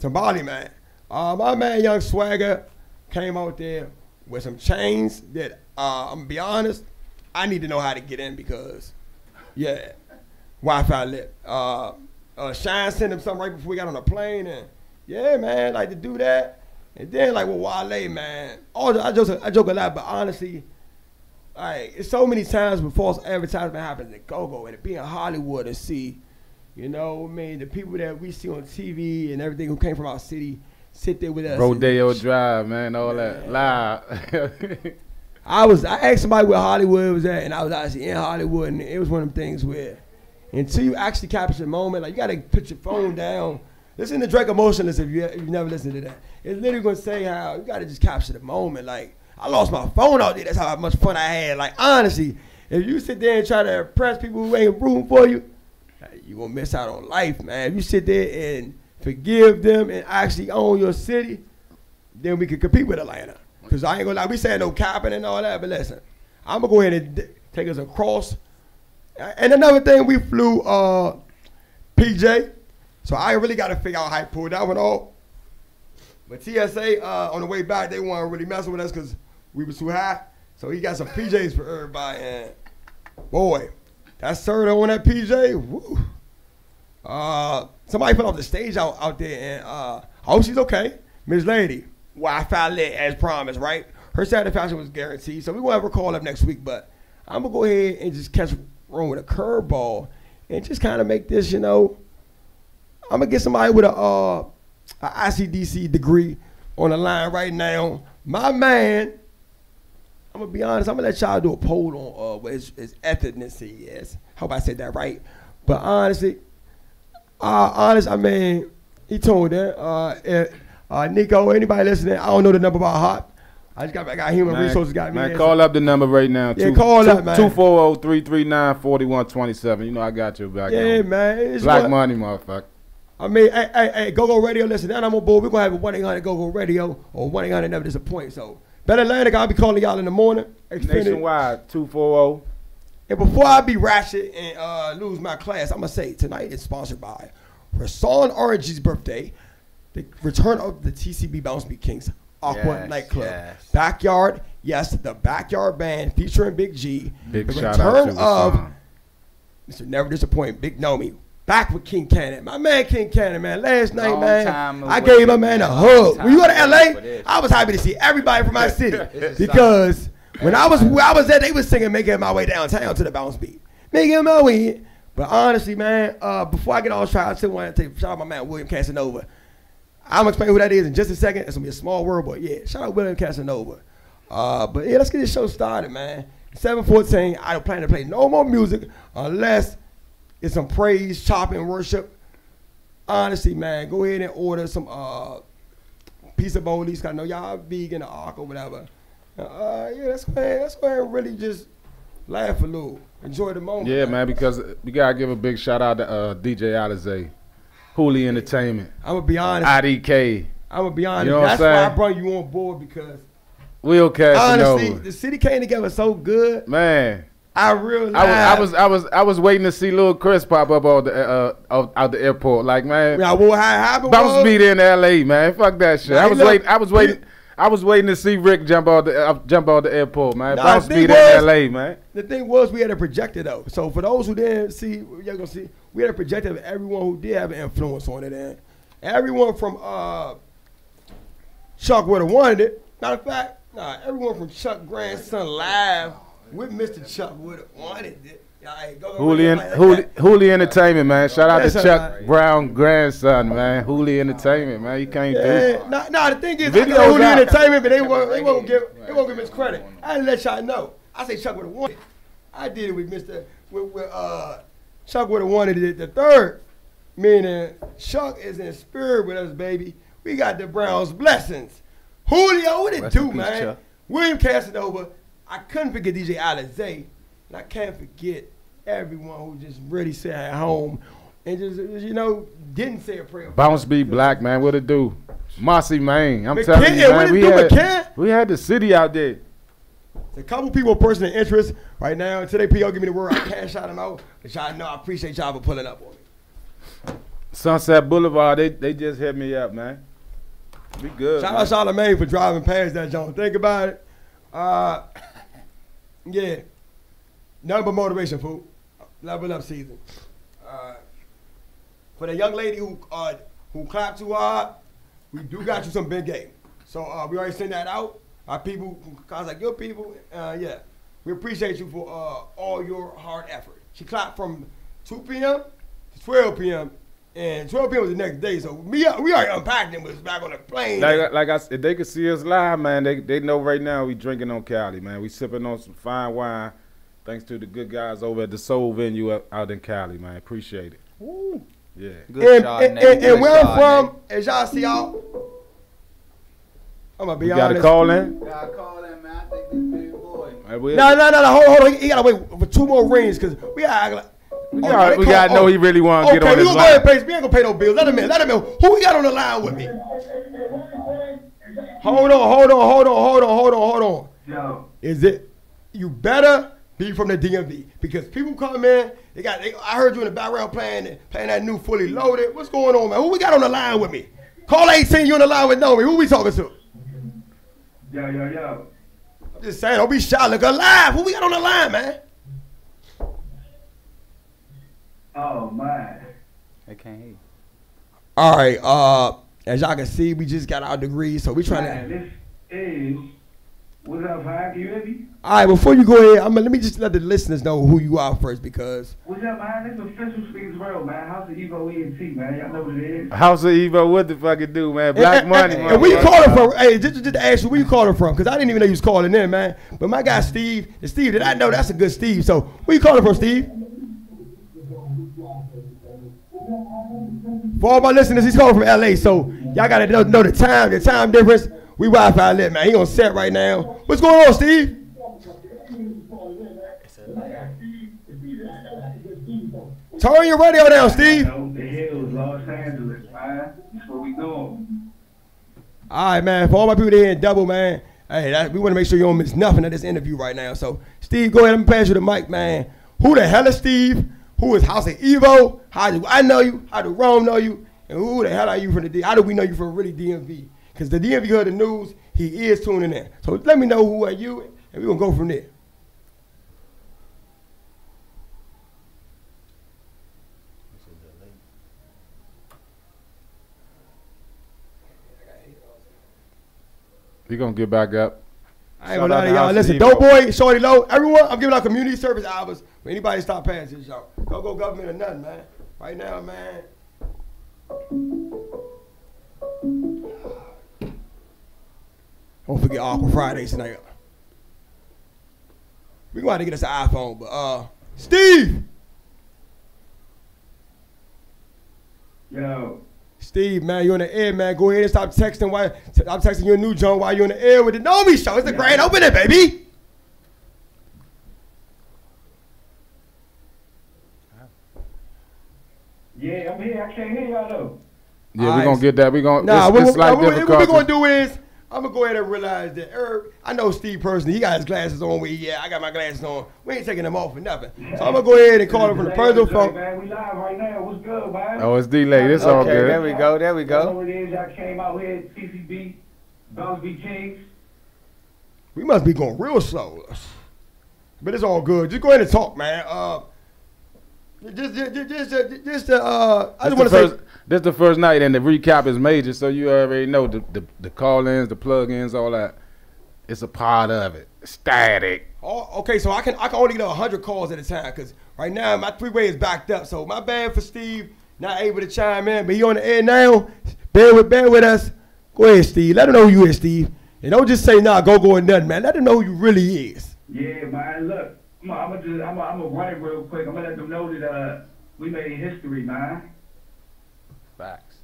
Tambali Man. Uh, my man Young Swagger came out there with some chains that uh, I'm gonna be honest, I need to know how to get in because, yeah, Wi-Fi lit. Uh, uh, Shine sent him something right before we got on the plane, and yeah, man, like to do that. And then like with Wale, man, all I joke, I joke a lot, but honestly, like it's so many times when false advertisement happens at GoGo and it be in Hollywood and see, you know, I mean, the people that we see on TV and everything who came from our city sit there with us. Rodeo Drive, man, all that live. I was I asked somebody where Hollywood was at, and I was actually in Hollywood, and it was one of them things where until you actually capture the moment, like you gotta put your phone down. Listen to Drake Emotionless if you if you've never listened to that. It's literally gonna say how you gotta just capture the moment. Like I lost my phone out there. That's how much fun I had. Like honestly, if you sit there and try to impress people who ain't rooting for you, you gonna miss out on life, man. If you sit there and forgive them and actually own your city, then we can compete with Atlanta. Cause I ain't gonna lie, we saying no capping and all that, but listen, I'm gonna go ahead and take us across. And another thing, we flew uh, PJ, so I really got to figure out how to pull that one off. But TSA uh, on the way back, they weren't really messing with us because we was too high. So he got some PJs for everybody, and boy, that Serta on that PJ, woo. Uh, somebody put off the stage out, out there, and uh, I hope she's okay. Miss Lady, Wi-Fi lit as promised, right? Her satisfaction was guaranteed, so we won't have her call up next week. But I'm gonna go ahead and just catch room with a curveball and just kind of make this, you know. I'm gonna get somebody with a uh a ICDC degree on the line right now. My man, I'm gonna be honest. I'm gonna let y'all do a poll on uh what his, his ethnicity is. Hope I said that right. But honestly, uh, honest, I mean, he told that. Uh, uh, Nico, anybody listening? I don't know the number by heart. I just got I got human Man, resources. Got me. man, there. call up the number right now. Yeah, call up, man. 240-339-4127. You know I got your back. Yeah, homie. man. It's Black what- money, motherfucker. I mean, hey, hey, hey, Go Go Radio, listen, now I'm on board. We're going to have a 1 800 Go Go Radio or 1 800 Never Disappoint. So, Better Atlantic, I'll be calling y'all in the morning. Xfinity. Nationwide, oh. 240. And before I be ratchet and uh, lose my class, I'm going to say tonight is sponsored by Rasan Orange's birthday, the return of the TCB Bounce Beat Kings Aqua Yes, Nightclub. yes. Backyard, yes, the Backyard Band featuring Big G. Big the shout out return to of Rasan. Mr. Never Disappoint, Big NoMee. Back with King Cannon. My man King Cannon, man. Last night, Long man, I gave my man a hug. Long When you go to LA, away for this. I was happy to see everybody from my city. because when I was where I was at, they was singing Making My Way Downtown to the bounce beat. Making my way. But honestly, man, uh, before I get all tried, I still want to take shout out my man William Casanova. I'm gonna explain who that is in just a second. It's gonna be a small world, but yeah, shout out William Casanova. Uh, but yeah, let's get this show started, man. 714, I don't plan to play no more music unless it's some praise, chopping, worship. Honestly, man, go ahead and order some uh piece of bolies. 'cause I know y'all vegan or arc or whatever. Uh, yeah, let's go ahead, let's go ahead and really just laugh a little, enjoy the moment. Yeah, man, because we gotta give a big shout out to uh, DJ Alizé, Hooli Entertainment. I'm gonna be honest. IDK, I'm gonna be honest. You know what That's why I brought you on board because Will Casanova. honestly, the city came together so good. Man, I realized I was, I was, I was, I was waiting to see Lil Chris pop up out the, uh, out, out the airport. Like, man, Yeah, what happened bounce was- beat in L.A. Man, fuck that shit. Nah, I was look, waiting, I was waiting, I was waiting to see Rick jump out the, uh, jump out the airport, man. Nah, bounce beat in L.A. Man. The thing was, we had a projector though. So for those who didn't see, you're gonna see, we had a projector of everyone who did have an influence on it, and everyone from uh, Chuck would have wanted it. Matter of fact, nah, everyone from Chuck grandson live with Mr. Chuck would have wanted it. Hey, go, go, Hooli, go, Hooli. Hooli Entertainment, man. Shout out to Chuck sir. Brown grandson, man. Hooli Entertainment, man. You can't do. Yeah, nah, nah, the thing is, Videos I Hooli out. Entertainment, but they won't, they won't give, they won't give his credit. I didn't let y'all know. I say Chuck would have wanted. it. I did it with Mr. with, with uh, Chuck would have wanted it. The third, meaning Chuck is in spirit with us, baby. We got the Browns' blessings. Julio, what it Rest do, peace, man? Chuck. William Casanova. I couldn't forget DJ Alizé, and I can't forget everyone who just really sat at home and just you know didn't say a prayer. Bounce be black, man. What it do? Mossy, man. I'm McKin- telling you, man. it We do, had, McKin? we had the city out there. A couple people of personal interest right now. Today, PO give me the word. I can't shout them out, but y'all know I appreciate y'all for pulling up on me. Sunset Boulevard, they they just hit me up, man. Be good. Shout man. out Charlamagne for driving past that joint. Think about it. Uh, yeah, nothing but motivation, fool. Level up season. Uh, for the young lady who uh, who clapped too hard, we do got you some big game. So uh, we already sent that out. Our people, like your people. Uh, yeah, we appreciate you for uh, all your hard effort. She clapped from 2 p.m. to 12 p.m. And 12 p.m. was the next day. So we we already unpacked and was back on the plane. Like, like I said, if they could see us live, man, they they know right now we drinking on Cali, man. We sipping on some fine wine, thanks to the good guys over at the Soul Venue out in Cali, man. Appreciate it. Woo. Yeah. and, and, and, and where I'm from, as y'all see y'all, I'm gonna be We got honest. a call in. Hey, we- No, no, no, no. Hold, hold on. He gotta wait for two more rings because we gotta. like- We Oh, gotta- they we call- gotta know he really wanna oh, get okay, we gonna go ahead and pay. We ain't gonna pay no bills. Let him in. Let him in. Who we got on the line with me? Hold on, hold on, hold on, hold on, hold on, hold on. No. Is it? You better be from the DMV because people come in. They got. They, I heard you in the background playing playing that new fully loaded. What's going on, man? Who we got on the line with me? Call 18. You on the line with NoMee. Who we talking to? Yo, yo, yo. I'm just saying. Don't be shy. Look alive. Who we got on the line, man? Oh, man. I can't hear you. All right. Uh, as y'all can see, we just got our degrees, so we trying Man, to. this is What's up, Fire? Can you hear me? All right, before you go ahead, I'm gonna, let me just let the listeners know who you are first because What's up, man? This official Speaks World, man. House of Evo ENT, man. Y'all know what it is. House of Evo, what the fuck it do, man? Black and, money, and, man. and where you calling from? Hey, just, just to ask you, where you calling from? Because I didn't even know you was calling in, man. But my guy Steve, and Steve, did I know that's a good Steve? So where you calling from, Steve? For all my listeners, he's calling from LA. So y'all gotta know, know the time, the time difference. We Wi-Fi lit, man. He on set right now. What's going on, Steve? Turn your radio down, Steve. The Hills, Los Angeles, man. That's what we doing. All right, man. For all my people that here in double, man. Hey, that, we want to make sure you don't miss nothing at this interview right now. So, Steve, go ahead and pass you the mic, man. Who the hell is Steve? Who is House of Evo? How do I know you? How do Rome know you? And who the hell are you from the D? How do we know you from really DMV? Because the DMV heard the news, he is tuning in. So let me know who are you, and we're gonna go from there. We gonna get back up. I ain't gonna lie to y'all. Listen, Dope Boy, Shorty Low, everyone, I'm giving out community service hours for anybody stop paying this, y'all. Go go government or nothing, man. Right now, man. Don't forget Aqua Fridays tonight. We gonna have to get us an iPhone, but uh, Steve, Yo, Steve, man, you on the air, man. Go ahead and stop texting. Why? I'm texting your new John while you on the air with the NoMee Show. It's the grand opening, baby. yeah, I'm here. I can't hear y'all though. Yeah, we Alright. gonna get that. We're gonna. Nah, it's, what, it's what- like what- what difficult. we gonna do is I'm gonna go ahead and realize that Herb, I know Steve personally. He got his glasses on. We yeah, I got my glasses on. We ain't taking them off for nothing. So I'm gonna go ahead and call him from the personal phone. Man, we live right now. What's good, man? Oh, it's delayed. It's all Okay, good. there we go. There we You know go. what it is? Y'all came out here, TCB, Bounce Beat Kings. We must be going real slow. But it's all good. Just go ahead and talk, man. Uh, just, just, just, just, just uh, I This just want to say, first. This the first night, and the recap is major, so you already know the the, the call-ins, the plug-ins, all that. It's a part of it. Static. oh, okay, so I can I can only get hundred calls at a time because right now my three way is backed up. So my bad for Steve not able to chime in, but he on the air now. Bear with bear with us. Go ahead, Steve. Let him know who you is, Steve. And don't just say nah, go go and nothing, man. Let him know who you really is. Yeah, man. Look, I'm gonna I'm gonna run it real quick. I'm gonna let them know that uh we made history, man. Facts.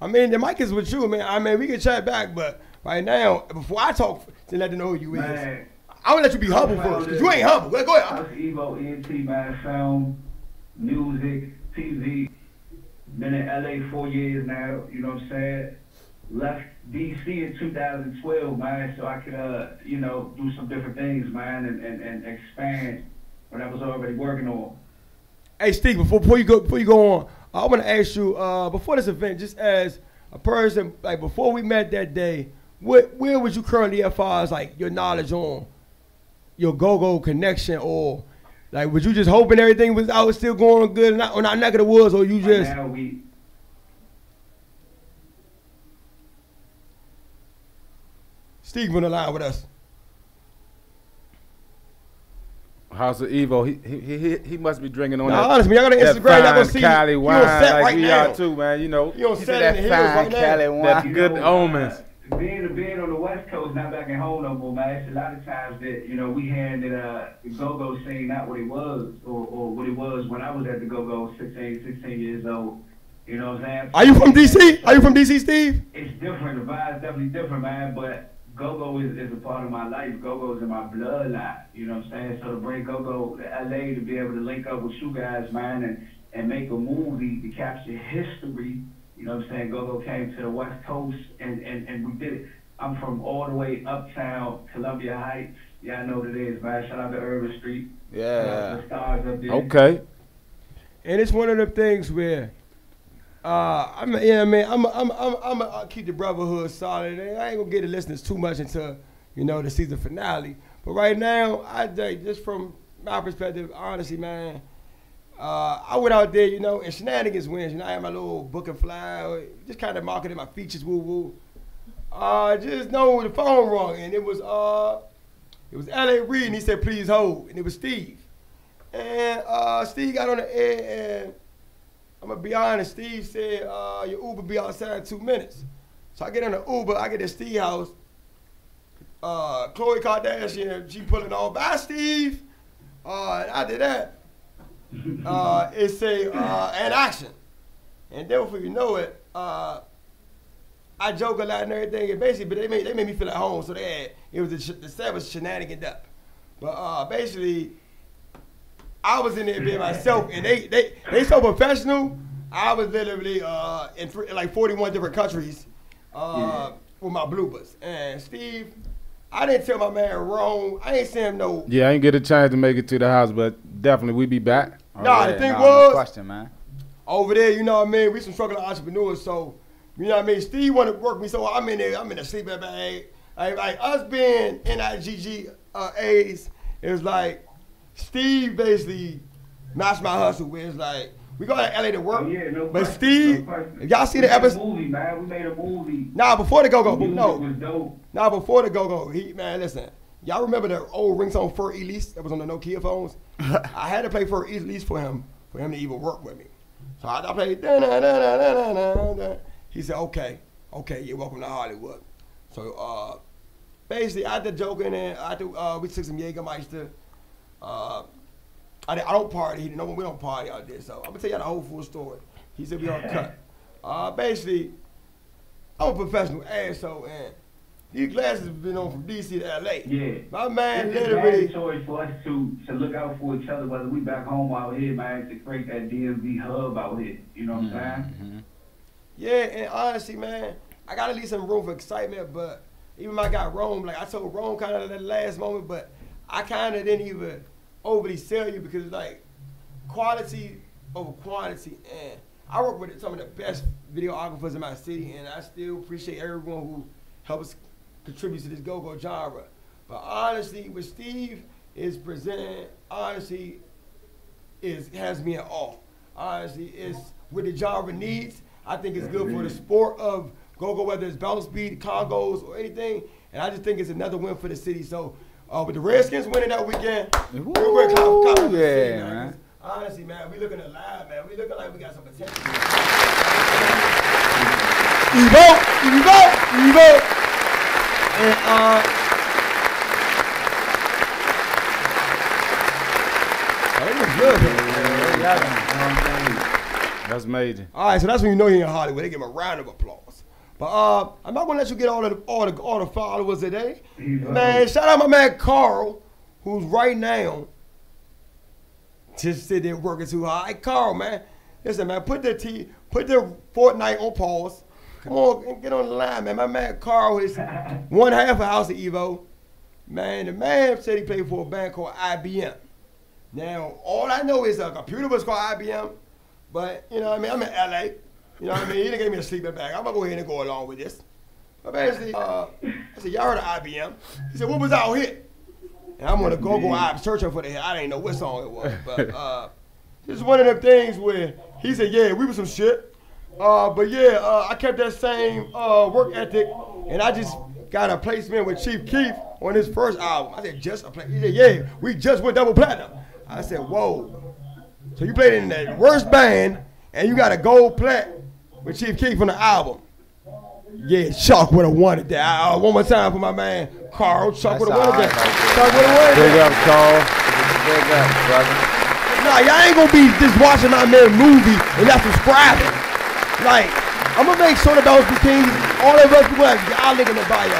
I mean, the mic is with you, man. I mean, we can chat back, but right now, before I talk, to let them know who you is, I want to let you be humble first, because you ain't humble. Go ahead. House Evo ENT, man. Film, music, TV. Been in LA four years now. You know what I'm saying? Left DC in 2012, man, so I could, uh, you know, do some different things, man, and, and, and expand what I was already working on. Hey, Steve, before, before you go before you go on, I want to ask you uh, before this event, just as a person, like before we met that day, what where would you currently as far as like your knowledge on your go-go connection, or like was you just hoping everything was out still going good and on our neck of the woods, or you just now we Steve on the line with us? House of Evo. He he he, he must be drinking on Nah, that. honestly, y'all got on that Instagram, y'all gonna see Cali you on wine set like right we now. are too, man. You know. You on He set said in the hills fine right now. Cali That wine. good know, omens. Uh, being being on the West Coast, not back at home no more, man. It's a lot of times that you know we hearing that uh, the go-go scene not what it was, or, or what it was when I was at the go-go, 16, 16 years old. You know what I'm saying? Are you from DC? Are you from DC, Steve? It's different. The vibe's definitely different, man. But go-go is, is a part of my life. Go-go is in my bloodline. You know what I'm saying? So to bring go-go to LA to be able to link up with you guys, man, and and make a movie to capture history. You know what I'm saying? Go-Go came to the West Coast and, and, and we did it. I'm from all the way uptown, Columbia Heights. Y'all know what it is, man. Shout out to Urban Street. Shout out Yeah. to the stars up there. Okay. And it's one of them things where, uh, I'm, yeah, man, I'm, I'm, I'm, I'm, I'll keep the brotherhood solid. I ain't gonna get the listeners too much until, you know, the season finale. But right now, I think just from my perspective, honestly, man, uh, I went out there, you know, and shenanigans wins. You know, I had my little book and fly, just kind of marketing my features, woo woo. uh, just know the phone rung, and it was uh, it was L.A. Reid, and he said, "Please hold," and it was Steve. And uh, Steve got on the air, and I'm gonna be honest. Steve said, uh, "Your Uber be outside in two minutes." So I get in the Uber, I get to Steve house. Uh, Khloe Kardashian, she pulling on. Bye, Steve. Uh, and that, uh, it say uh, an action, and therefore you know it, uh, I joke a lot and everything, and basically, but they made they made me feel at home. So they had it was the, the set was shenanigans up, but uh, basically, I was in there being myself, and they they they so professional. I was literally uh, in thr- like 41 different countries uh, with my bloopers. And Steve, I didn't tell my man wrong. I ain't send him no. Yeah, I ain't get a chance to make it to the house, but definitely we'd be back. Nah, the thing nah, was question, man. over there, you know what I mean. We some struggling entrepreneurs, so you know what I mean. Steve wanted to work me, so I'm in there. I'm in a sleeping bag. Like, like us being NIGG uh, A's, it was like Steve basically matched my hustle. Where it's like we go to LA to work, Oh, yeah, no but question, Steve, no if y'all see We the made a episode, movie, man. We made a movie. Nah, before the go go, no. Nah, before the go go, he man, listen. Y'all remember the old ringtone for Elise that was on the Nokia phones? I had to play for Elise for him, for him to even work with me. So I, I played. da da da da da da da. He said, "Okay, okay, you're welcome to Hollywood." So uh, basically, I had joking and I had uh, we took some Jägermeister. Uh, I, I don't party. He didn't know we don't party out there. So I'm gonna tell you the whole full story. He said we on cut. Uh, basically, I'm a professional asshole, and these glasses have been on from DC to LA. Yeah. My man It's literally. mandatory for us to to look out for each other, whether we back home out here, man, to create that DMV hub out here. You know what I'm saying? Yeah, and honestly, man, I gotta leave some room for excitement. But even when I got Rome, like I told Rome, kind of at the last moment, but I kind of didn't even overly sell you because it's like quality over quantity, and I work with some of the best videographers in my city, and I still appreciate everyone who helps contribute to this go-go genre. But honestly, what Steve is presenting, honestly, is has me in awe. Honestly, it's what the genre needs. I think it's good for the sport of go-go, whether it's bounce beat, congos, or anything. And I just think it's another win for the city. So, uh, with the Redskins winning that weekend, we're very confident. confident in the city, yeah, man. 'Cause Honestly, man, we looking alive, man. We looking like we got some potential. Evo, Evo, Evo. And uh, oh, they look good, man. That's major. All right, so that's when you know you're in Hollywood. They give him a round of applause. But uh, I'm not gonna let you get all of the all the all the followers today. Man, shout out my man Carl, who's right now just sitting there working too hard. Hey, Carl, man, listen, man, put the T, put the Fortnite on pause. Come on, get on the line, man. My man Carl is one half a house of Evo. Man, the man said he played for a band called IBM. Now, all I know is a computer was called IBM, but you know what I mean? I'm in LA. You know what I mean? He didn't give me a sleeping bag. I'm gonna go ahead and go along with this. But basically, uh, I said, y'all heard of IBM? He said, what was our hit? And I'm gonna go go out searching for the hit. I didn't know what song it was, but uh, this is one of them things where he said, yeah, we was some shit. Uh, but yeah, uh, I kept that same uh, work ethic, and I just got a placement with Chief Keef on his first album. I said, just a play. He said, yeah, we just went double platinum. I said, whoa. So you played in the worst band, and you got a gold plat with Chief Keef on the album. Yeah, Chuck would have wanted that. Uh, one more time for my man Carl. Chuck would have That's wanted all that. right, Chuck would have wanted Big that. up, Carl. Big up, brother. Nah, y'all ain't gonna be just watching my man movie and not subscribing. Like, I'm gonna make sure the Bells be Kings, all of us people have y'all link in the bio.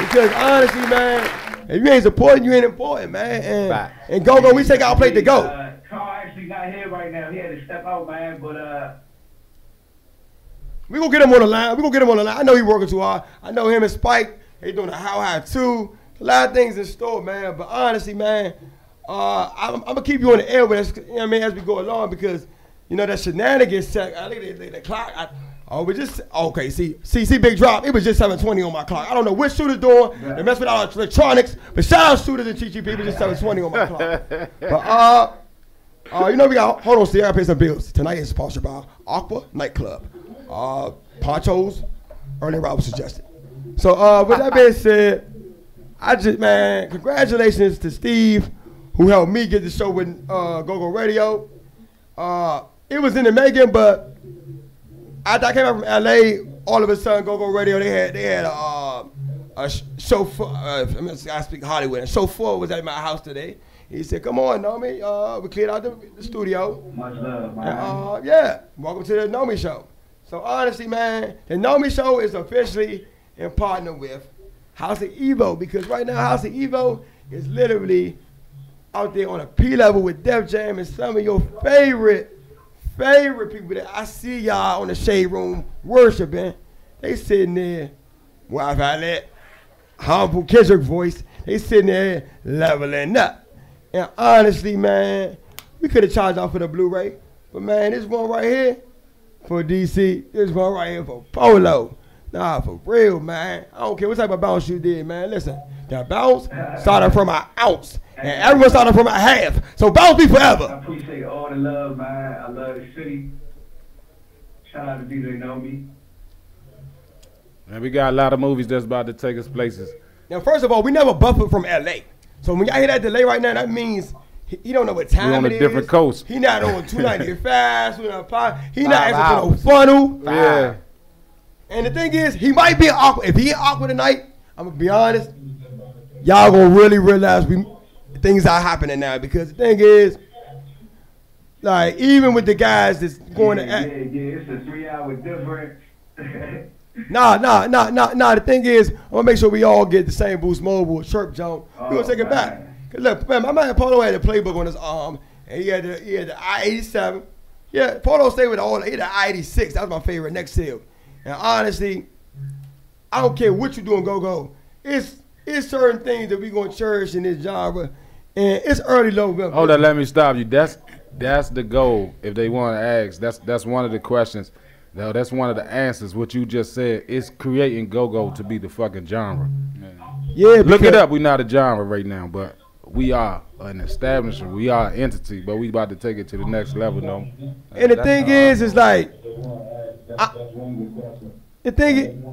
Because honestly, man, if you ain't supporting, you ain't important, man. And, and go go, we take our plate to go. Uh, Carl actually not here right now. He had to step out, man. But uh, We gonna get him on the line. We gonna get him on the line. I know he working too hard. I know him and Spike. They doing a how high too. A lot of things in store, man. But honestly, man, uh, I'm, I'm gonna keep you on the air with us. You know what I mean, as we go along, because you know that shenanigans. Sec, I think the, the, clock. I, oh, we just okay. See, see, see, big drop. It was just 7:20 on my clock. I don't know which shooter's doing. They mess with all our electronics. But shout out shooters and TGP. It was just 7:20 on my clock. But uh. Uh, you know we got hold on, see, I gotta pay some bills. Tonight is sponsored by Aqua Nightclub. Uh, Ponchos, Ernie Roberts suggested. So uh, with that being said, I just man, congratulations to Steve, who helped me get the show with uh, Go Go Radio. Uh, it was in the making, but after I came out from LA, all of a sudden Go Go Radio they had they had a, uh, a show for uh, I, mean, I speak Hollywood. A show four was at my house today. He said, "Come on, NoMee, uh, we cleared out the, the studio." Much love, And, man. uh, yeah, welcome to the NoMee Show. So honestly, man, the NoMee Show is officially in partner with House of Evo because right now House of Evo is literally out there on a P level with Def Jam and some of your favorite, favorite people that I see y'all on the Shade Room worshiping. They sitting there, Wi-Fi lit, humble Kendrick voice. They sitting there leveling up. And honestly, man, we could have charged off for the Blu-ray, but man, this one right here for DC, this one right here for Polo. Nah, for real, man. I don't care what type of bounce you did, man. Listen, the bounce started from an ounce, and everyone started from a half. So bounce me I forever. appreciate all the love, man. I love the city. Shout out to DJ NoMee. And we got a lot of movies that's about to take us places. Now, first of all, we never buffered from LA. So when y'all hear that delay right now, that means he, he don't know what time on a different is. coast. He not on 290 fast. We not apply. He not Five asking for no hours. funnel. Yeah. And the thing is, he might be awkward. If he awkward tonight, I'm gonna be honest. Y'all gonna really realize we things are happening now because the thing is, like even with the guys that's going yeah, to act, yeah, yeah, it's a three hour difference. Nah, nah, nah, nah, nah. The thing is, I'm gonna make sure we all get the same Boost Mobile chirp jump. We gonna take it back. Look, man, my man Polo had a playbook on his arm, and he had the he had the I-87. Yeah, Polo stayed with all. He had the I-86. That was my favorite next seal. And honestly, I don't care what you doing, go go. It's it's certain things that we gonna cherish in this genre, and it's early November. Hold on, let me stop you. That's that's the goal. If they want to ask, that's that's one of the questions. No, that's one of the answers. What you just said is creating go-go to be the fucking genre. Yeah, look it up. We're not a genre right now, but we are an establishment. We are an entity, but we about to take it to the next level, though. And the thing is, is like, I, the thing is,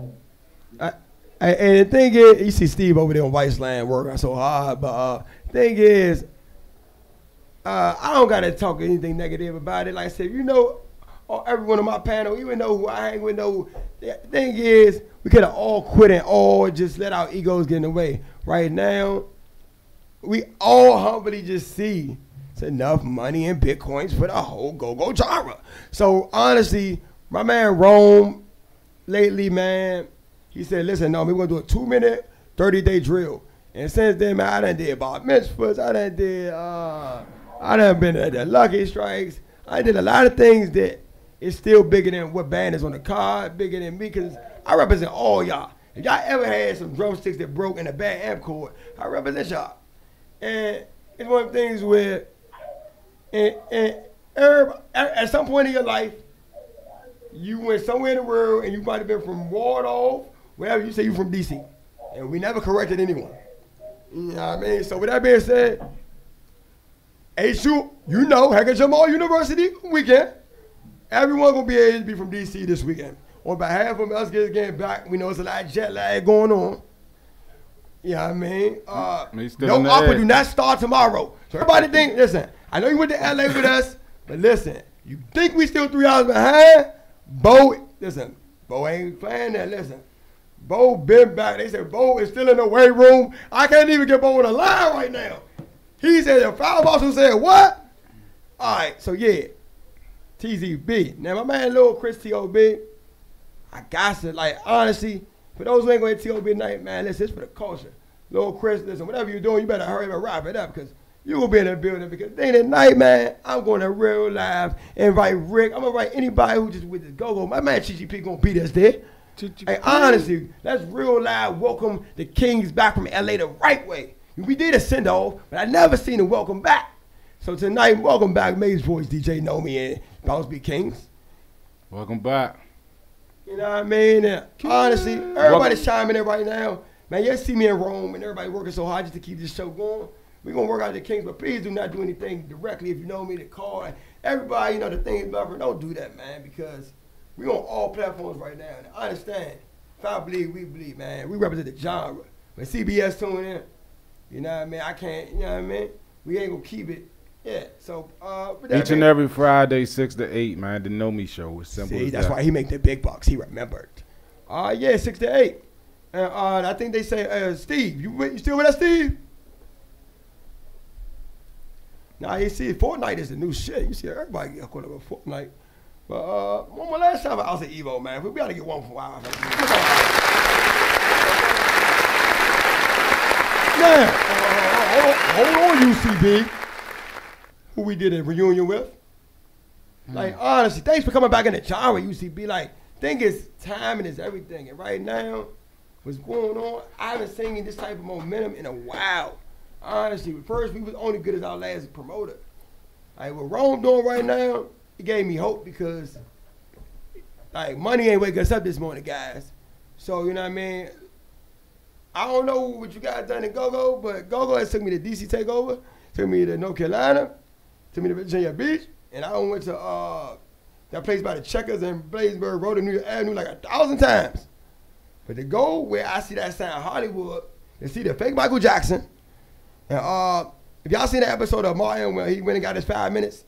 I, I, and the thing is, you see Steve over there on Viceland working so hard, but uh, thing is, uh, I don't gotta talk anything negative about it. Like I said, you know, everyone on my panel, even know who I hang with, know. The thing is, we could have all quit and all just let our egos get in the way. Right now, we all humbly just see it's enough money in bitcoins for the whole go-go genre. So honestly, my man Rome lately, man, he said, listen, no, we're gonna do a two-minute, 30-day drill. And since then, man, I done did about mitzvahs, I done did, uh, I done been at the Lucky Strikes. I did a lot of things that is still bigger than what band is on the card, bigger than me, because I represent all y'all. If y'all ever had some drumsticks that broke in a bad amp chord, I represent y'all. And it's one of the things where, and, and at some point in your life, you went somewhere in the world and you might have been from Waldorf, wherever you say you're from DC. And we never corrected anyone. You know what I mean? So with that being said, HU, you know, Hackett Jamal University weekend. Everyone gonna be able to be from DC this weekend. On behalf of us getting back, we know it's a lot of jet lag going on. You know I mean? Uh, no in the aqua do not start tomorrow. So everybody think, listen, I know you went to LA with us, but listen, you think we still three hours behind? Bo, listen, Bo ain't playing that. Listen, Bo been back. They said Bo is still in the weight room. I can't even get Bo on the line right now. He said the foul boss who said what? All right, so yeah, TZB. Now my man little Chris T.O.B. I got to like honestly, for those who ain't going to T.O.B. night, man, listen, it's for the culture. Lil Chris, listen, whatever you're doing, you better hurry up and wrap it up because you will be in the building because then at night, man, I'm going to real live invite Rick. I'm gonna invite anybody who just with this go-go. My man GGP gonna beat us there. Hey, honestly, that's real live. Welcome the Kings back from LA the right way. We did a send off, but I never seen a welcome back. So tonight, welcome back, Maze Voice, DJ NoMee, and Bounce Beat Kings. Welcome back. You know what I mean? And honestly, everybody's chiming in right now. Man, you see me in Rome and everybody working so hard just to keep this show going. We're gonna work out the Kings, but please do not do anything directly if you know me to call. Everybody, you know, the thing is, brother, don't do that, man, because we on all platforms right now. And I understand. if I bleed, we bleed, man. We represent the genre. When CBS tune in, you know what I mean? I can't, you know what I mean? We ain't gonna keep it. Yeah. So uh Each and every Friday, six to eight, man. The NoMee Show. It's simple. See, as that's that. why he make the big bucks. He remembered. Uh yeah, six to eight. And uh, I think they say, uh, Steve, you, you still with us, Steve? Now you see, Fortnite is the new shit. You see everybody get caught up with Fortnite. But uh, one more last time I was at Evo, man. We gotta get one for a while. Now, uh, hold, hold on, UCB. Who we did a reunion with. Mm. Like, honestly, thanks for coming back in the genre, UCB. Like, think it's timing is everything. And right now, what's going on, I haven't seen this type of momentum in a while. Honestly, first we was only good as our last promoter. Like what Rome doing right now, it gave me hope because like money ain't waking us up this morning, guys. So you know what I mean. I don't know what you guys done in GoGo, but GoGo has took me to DC Takeover, took me to North Carolina, took me to Virginia Beach, and I went to uh, that place by the Checkers in Bladensburg Road in New York Avenue like a thousand times. But to go where I see that sign Hollywood and see the fake Michael Jackson, and uh, if y'all seen that episode of Martin where he went and got his five minutes,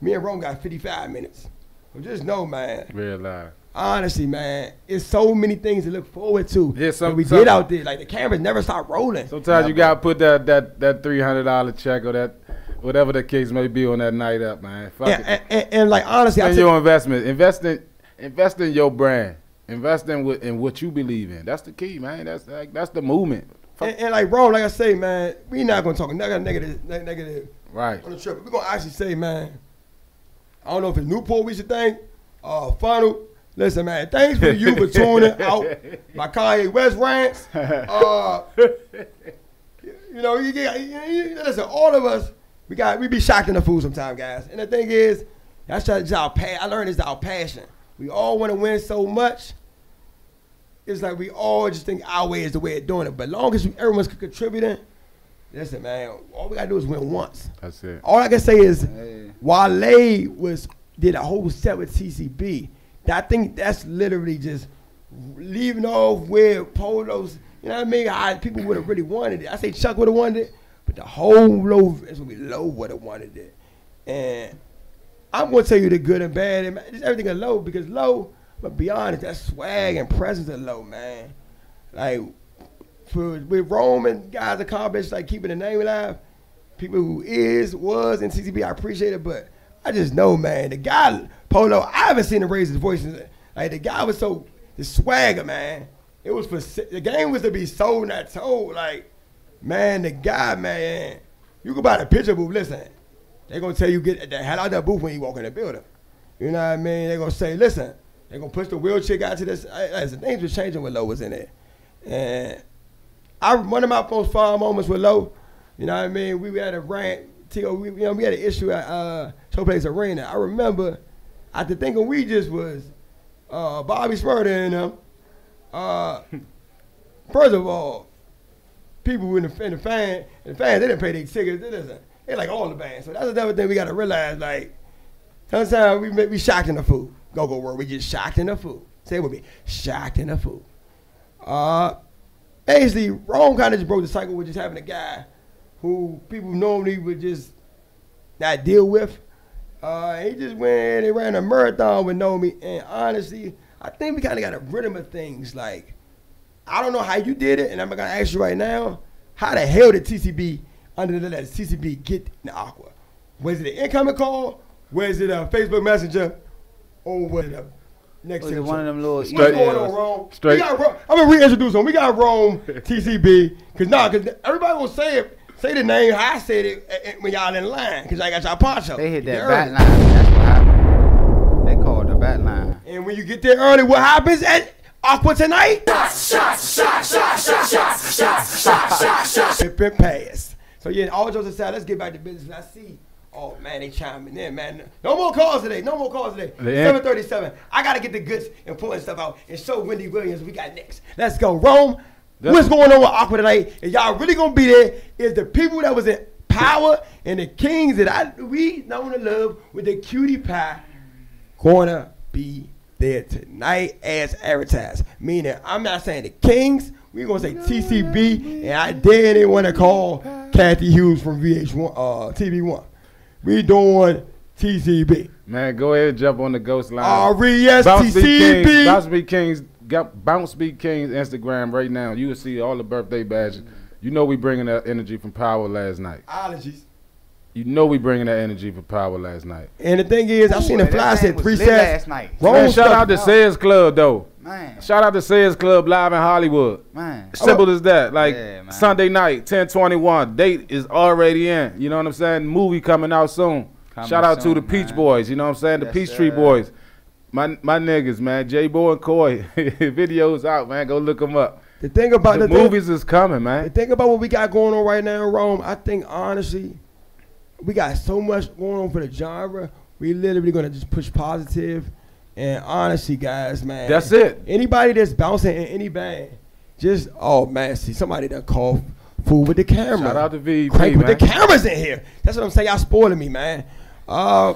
me and Rome got 55 minutes. So just know, man. Real live. Honestly, man, it's so many things to look forward to. Yeah, some- we some- get out there. Like the cameras never stop rolling. Sometimes you gotta put that that that three hundred dollar check or that whatever the case may be on that night up, man. Fuck And, it. and, and, and, like honestly, I Spend took- your investment. Invest in invest in your brand. Invest in what in what you believe in. That's the key, man. That's like that's the movement. and, and like Rome, like I say, man, we not gonna talk negative, negative, negative Right. on the trip. We're gonna actually say, man, I don't know if it's Newport we should thank, uh, Funnel. Listen, man, thanks for you for tuning out my Kanye West rants. Uh, you know, you get, you, you, listen, all of us, we got, we be shocked in the food sometimes, guys. And the thing is, that's just our pa- I learned is our passion. We all want to win so much. It's like we all just think our way is the way of doing it. But long as everyone's contributing, listen, man, all we gotta do is win once. That's it. All I can say is, Wale was did a whole set with TCB. I think that's literally just leaving off where polos. You know what I mean? How people would have really wanted it. I say Chuck would have wanted it, but the whole low is gonna be low would have wanted it. And I'm gonna tell you the good and bad and just everything is low because low. But be honest, that swag and presence are low, man. Like for with Rome and guys accomplished like keeping the name alive, people who is, was, and CCB, I appreciate it, but I just know, man, the guy Polo, I haven't seen him raise his voice. Like the guy was so the swagger, man. It was for the game was to be sold, not told. Like, man, the guy, man, you can buy the picture booth. Listen, they gonna tell you get the hell out that booth when you walk in the building. You know what I mean? They gonna say, listen, they gonna push the wheelchair guy to this. I- things was changing when Low was in there, and I one of my most fun moments with Low. You know what I mean? We had a rant. T.O., we, you know, we had an issue at uh, Showplace Arena. I remember, after thinking we just was uh, Bobby Shmurda and them. Uh, first of all, people in the, in the fan, the fans, they didn't pay their tickets. They, listen, they like all the bands. So that's another thing we got to realize. Like, sometimes we may be shocked in the food. Go go word. We just shocked in the food. Say it with me. Shocked in the food. Uh, basically, Rome kind of just broke the cycle with just having a guy who people normally would just not deal with. Uh, he just went and ran a marathon with NoMee, and honestly, I think we kind of got a rhythm of things. Like, I don't know how you did it, and I'm gonna ask you right now, how the hell did TCB under the let TCB get in the aqua? Was it an incoming call? Was it a Facebook Messenger? Or was it a next Was it one of them little What's emails? going on, Rome? Straight- We got Rome. I'm gonna reintroduce him. We got Rome TCB, cause nah, cause everybody gonna say it. Say the name how I said it when y'all in line, cause I got y'all poncho. They hit that there bat line. That's what happened. They called the bat line. And when you get there early, what happens at Aqua tonight? It been passed. So yeah, all jokes aside, let's get back to business. I see. Oh man, they chiming in, man. No more calls today. No more calls today. Seven thirty-seven. I gotta get the goods and pulling stuff out and show Wendy Williams we got next. Let's go, Rome. What's going on with Aqua tonight? And y'all really gonna be there? Is the people that was in power and the kings that I we know and love with the cutie pie gonna be tonight as advertised. Meaning, I'm not saying the Kings. We're gonna say TCB, and I dare anyone to call Cathy Hughes from VH1, uh, TV1. We doing TCB. Man, go ahead and jump on the ghost line. R-E-S-T-C-B. Bounce Beat Kings, Bounce Beat Kings, got Bounce Beat Kings Instagram right now. You will see all the birthday badges. You know we bringing that energy from Power last night. Allergies. You know we bringing that energy for Power last night. And the thing is, I seen the Boy, fly that said three lit sets. last night. Wrong Man, shout out to Sayers Club though. Man. Shout out to Sayers Club live in Hollywood. Man. Simple as that. Like Yeah. Sunday night, 1021. Date is already in. You know what I'm saying? Movie coming out soon. Coming Shout out soon, to the Peach man. Boys. You know what I'm saying? The Yes, Peachtree sir. Boys. My my niggas, man. J Boy and Coy. Videos out, man. Go look them up. The thing about the, the thing- movies is coming, The man. thing about what we got going on right now in Rome, I think honestly, we got so much going on for the genre. We literally gonna just push. And honestly, guys, man, That's it. Anybody that's bouncing in any band, just oh man, see somebody that call fool with the camera. Shout out to VP, Crank with the cameras in here. That's what I'm saying. Y'all spoiling me, man. Uh,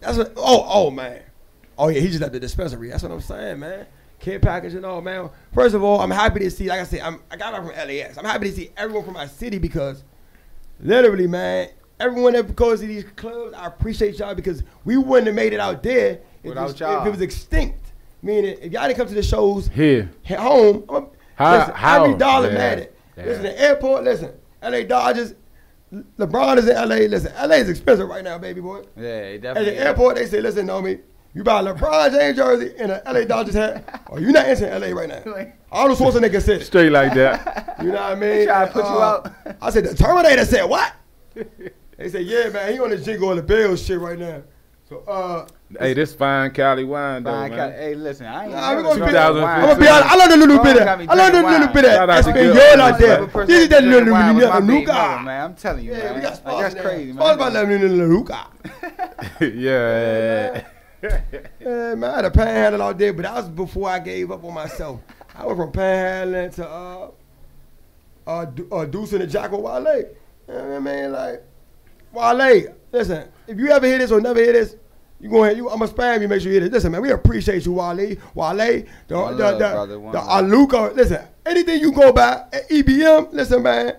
that's what. Oh, oh man. Oh yeah, he just left the dispensary. That's what I'm saying, man. Kid package and all, man. First of all, I'm happy to see. Like I said, I'm, I got back from LAX. I'm happy to see everyone from my city because, literally, man, everyone that goes to these clubs, I appreciate y'all because we wouldn't have made it out there if, Without this- y'all. if it was extinct. Meaning, if y'all didn't come to the shows Here. at home, I'm, How- listen, how? every dollar Yeah. mattered. Yeah. Listen, the airport, listen, LA Dodgers, LeBron is in LA. Listen, LA is expensive right now, baby boy. Yeah, it At the airport, they say, listen, NoMee, you buy a LeBron James jersey and an LA Dodgers hat, or you not entering LA right now. Arnold Schwarzenegger said it. Straight like that. You know what I mean? Try to put you Uh, out. I said, the Terminator said what? they said, yeah, man, he on the jingle of the Bills shit right now. So, uh, hey, this fine Cali wine though, Fine man. cut. Hey, listen, I ain't. Nah, we never gonna drunk be, that I'm wine. gonna be honest. I learned a little Ron bit of. got me I learned a drinking little wine. bit of Shout out to Espanol Gil. out there. Every person This is that drinking little wine was my little big brother, Luca. man. I'm telling you, Yeah, man. we got Like, sponsors that's now. crazy, man. Sponsors by letting little Luca. yeah. Yeah, man, I had a panhandle out there, but that was before I gave up on myself. I went from panhandling to uh, uh, uh Deuce and the Jack with Wale. You know what I mean? Like, Wale, listen, if you ever hear this or never hear this, you go ahead, you, I'm gonna spam you, make sure you hear this. Listen, man, we appreciate you, Wale. Wale, the, the, the, love, the, brother, the. Aluka, listen, anything you go by at EBM, listen, man,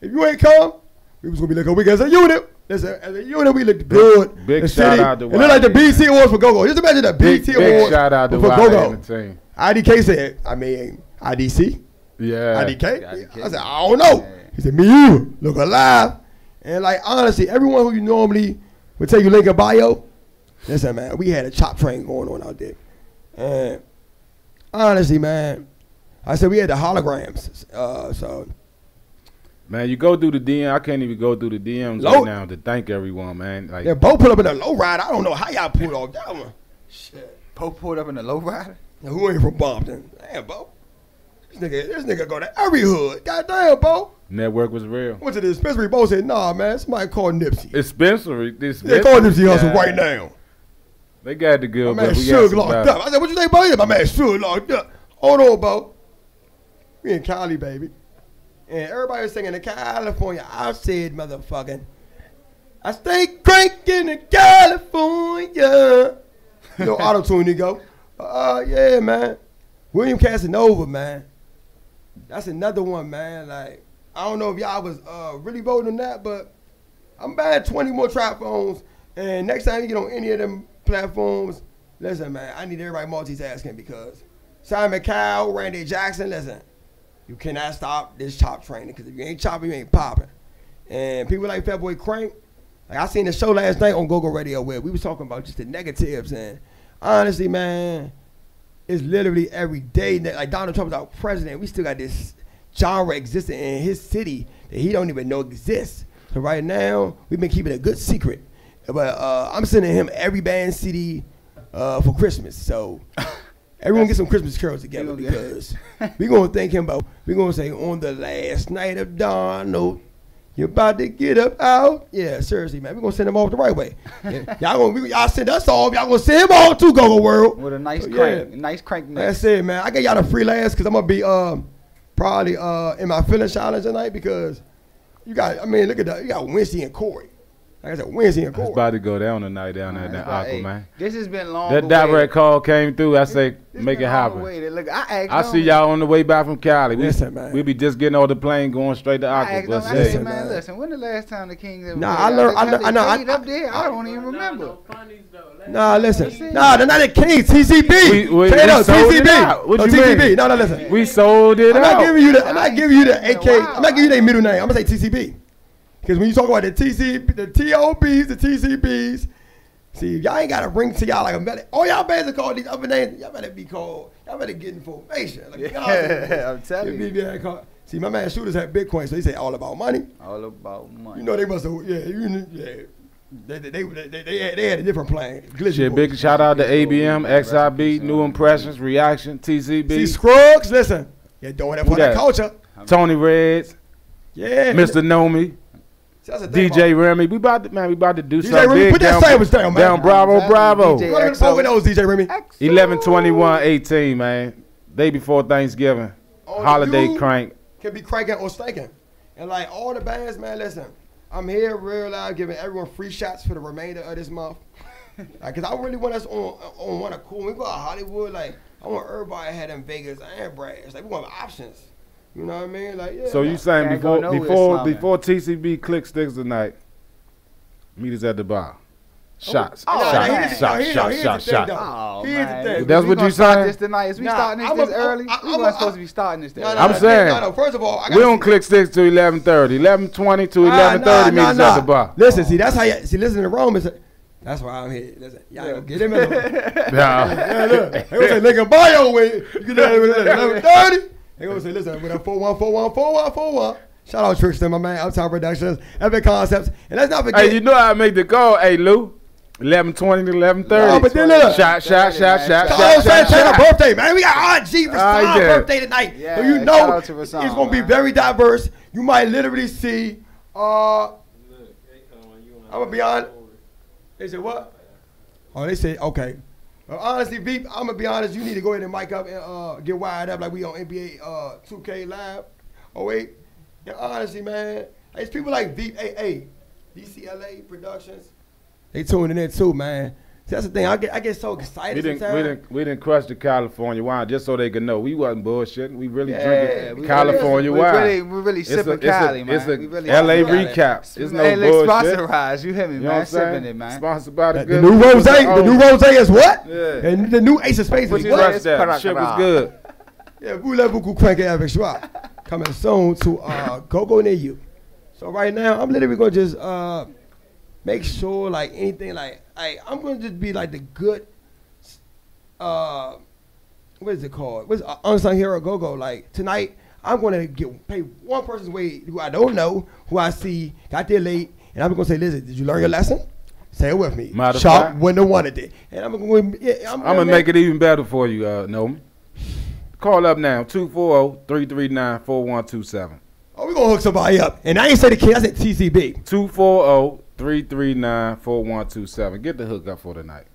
if you ain't come, we was gonna be like, oh, we as a unit. Listen, as a unit, we looked good. big The shout city- out to It looked like the BT Awards for Go-Go. Just imagine the Big, BT big Awards shout out to for Go-Go. IDK said, I mean, IDC. Yeah. IDK? I said, I don't know. He said, me you look alive. And like honestly, everyone who you normally would tell you link a bio, listen, man, we had a chop train going on out there. And honestly, man, I said we had the holograms. Uh, so Man, you go through the DM. I can't even go through the DMs Low- right now to thank everyone, man. Like they both put up in a low ride. I don't know how y'all pulled off that one. Shit. Bo pulled up in a low rider. Now, who ain't from Bompton? Damn, Bo. This nigga, this nigga go to every hood. Goddamn, Bo. network was real. Went to the dispensary. Bo said, nah, man, somebody called Nipsey. Dispensary. This They call Nipsey Hussle right now. They got the good, My man but we Suge got locked up. I said, what you think about it? My man Suge locked up. Hold on, Bo. Me and Kylie, baby. And everybody was singing in California. I said, motherfucking, I stay cranking in California. Know, auto tune, you go. Uh, yeah, man. William Casanova, man. That's another one, man. Like, I don't know if y'all was uh, really voting on that, but I'm buying 20 more trap phones. And next time you get on any of them platforms, listen, man, I need everybody multitasking because Simon Cowell, Randy Jackson, listen, you cannot stop this chop training because if you ain't chopping, you ain't popping. And people like Fatboy Crank, like I seen the show last night on GoGo Radio where we was talking about just the negatives and honestly, man, it's literally every day. Like Donald Trump is our president, we still got this genre existing in his city that he don't even know exists. So right now, we've been keeping a good secret. But uh, I'm sending him every band CD uh, for Christmas. So everyone get some Christmas carols together because we're gonna thank him about. We're gonna say on the last night of Donald. You're about to get up out. Yeah, seriously, man. We're gonna send him off the right way. Yeah, y'all gonna we, y'all send us off. Y'all gonna send him off to Go Go World. With a nice So, crank, nice crank. That's it, man. I get y'all the freelance because I'm gonna be um probably uh in my feeling challenge tonight because you got I mean look at that you got Winsty and Corey. Like I said, Wednesday in It's court. about to go down tonight down there in Nah, that aqua, man. This has been long. That awaited. direct call came through. I say, make it happen. awaited. Look, I I see y'all on the way back from Cali. We, Listen, man. we be just getting off the plane going straight to I Aqua. asked them, I said, say, man, listen, when the last time the Kings ever Nah, I learned- out I there? I know, I- They up there. I don't even remember. Nah, listen. Nah, they're not the Kings. TCB. we, we, Say we no, TCB. What no, you TCB. No, no, listen. We sold it I'm out. not giving you the. I'm not giving you the AK. I'm not giving you their middle name. I'm gonna say TCB. Because when you talk about the TC, the TOBs, the TCBs, see, y'all ain't gotta bring to y'all like a meta. All y'all bands are called these other names. Y'all better be called. Y'all better get information. Like, be honest with me. Yeah, I'm telling Be- you. be- be- call- See, my man shooters had Bitcoin, so he say all about money. All about money. You know they must have. Yeah, you, yeah. They, they, they, they, they, had, they had a different plan. Glitchy Shit, boy. big shout out to ABM, XIB, New Impressions, Reaction, TCB. See, Scruggs, listen. You're doing that Who for that that? culture. Tony Reds, Yeah. Mr. NoMee, See, that's the thing DJ Remy. We about to man, we about to do DJ something Remy, big put that down, sandwich down, man. down Bravo, I'm Bravo. telling you, Go ahead those, DJ Remy. 11 21 18, man. Day before Thanksgiving. Oh, Holiday crank. Can be cranking or stinking. And like all the bands, man, listen. I'm here real loud giving everyone free shots for the remainder of this month. like, cause I really want us on on one of cool. When we go to Hollywood, like I want everybody to have them Vegas and Brass. Like we want options. You know what I mean? Like yeah. So you saying before before before TCB click sticks tonight, meet us at the bar. Shots, Oh, shots, nah, here's- shots, no, shots, shots, the thing, shots. Oh, Here's man. the thing. That's We what you saying? This tonight. Is we Nah, starting this I'm this a- early? I- we I'm weren't a- supposed to be starting this. No, early. no, I'm saying. No, no. First of all, I We don't see- click sticks to 11:30. 11:20 to Ah, 11:30 meet nah, us nah, at the bar. Listen, see, that's how you see. Listen to Rome. Is that's why I'm here. Listen, y'all gonna get him in. The, Nah. yeah, look. They gonna say Lincoln Bio when you get there with eleven thirty. They gonna say, listen, with a four one four one four one four one. Shout out Tristan, my man, Uptown Productions, Epic Concepts, and let's not forget. Hey, you know how I make the call. Hey, Lou. 11:20 to 11:30. No, but then look. Shot, shot, shot, shot, Carlos shot, shot, Santana shot. birthday, man. We got RG for Ah, Rashawn's yeah. birthday tonight. Yeah, so you know out to it's gonna be very diverse. You might literally see. Uh, I'm gonna be honest. They said what? Oh, they said okay. Well, honestly, Veep, I'm gonna be honest. You need to go ahead and mic up and uh, get wired up like we on NBA uh, 2K Live. Oh wait, and honestly, man, it's people like Veep, AA, DCLA Productions. They tuning in too, man. See, that's the thing. I get I get so We excited didn't, sometimes. we didn't, we didn't crush the California wine just so they could know we wasn't bullshitting. We really Yeah, drinking we California really, wine. We really, we really It's a- sipping it's a- Cali, man. It's a we really LA sipping Cali. recap. It's no Hey, look, bullshit. sponsorized. You hear me, You know man? what I'm? Sipping it, man. Sponsored by the The, good. new rose, that the new rose is what? Yeah. And the new Ace of Spades Put is your what? rush that. Shit was good. Yeah, voulez-vous qu'on crank it avec joie? Coming soon to uh, Go Go Near You. So right now, I'm literally gonna just uh, make sure like anything like I I'm gonna just be like the good uh what is it called? What's uh, unsung hero go go? Like tonight, I'm gonna get pay one person's way who I don't know, who I see got there late, and I'm gonna say, listen, did you learn your lesson? Say it with me. Of Sharp when the one it. And I'm gonna yeah, I'm, I'm gonna make it even better for you, uh, NoMee. Call up now, oh, 240-339-4127. Oh, we're gonna hook somebody up. And I ain't say the kid, I said TCB. 240-339-4127. Get the hook up for tonight.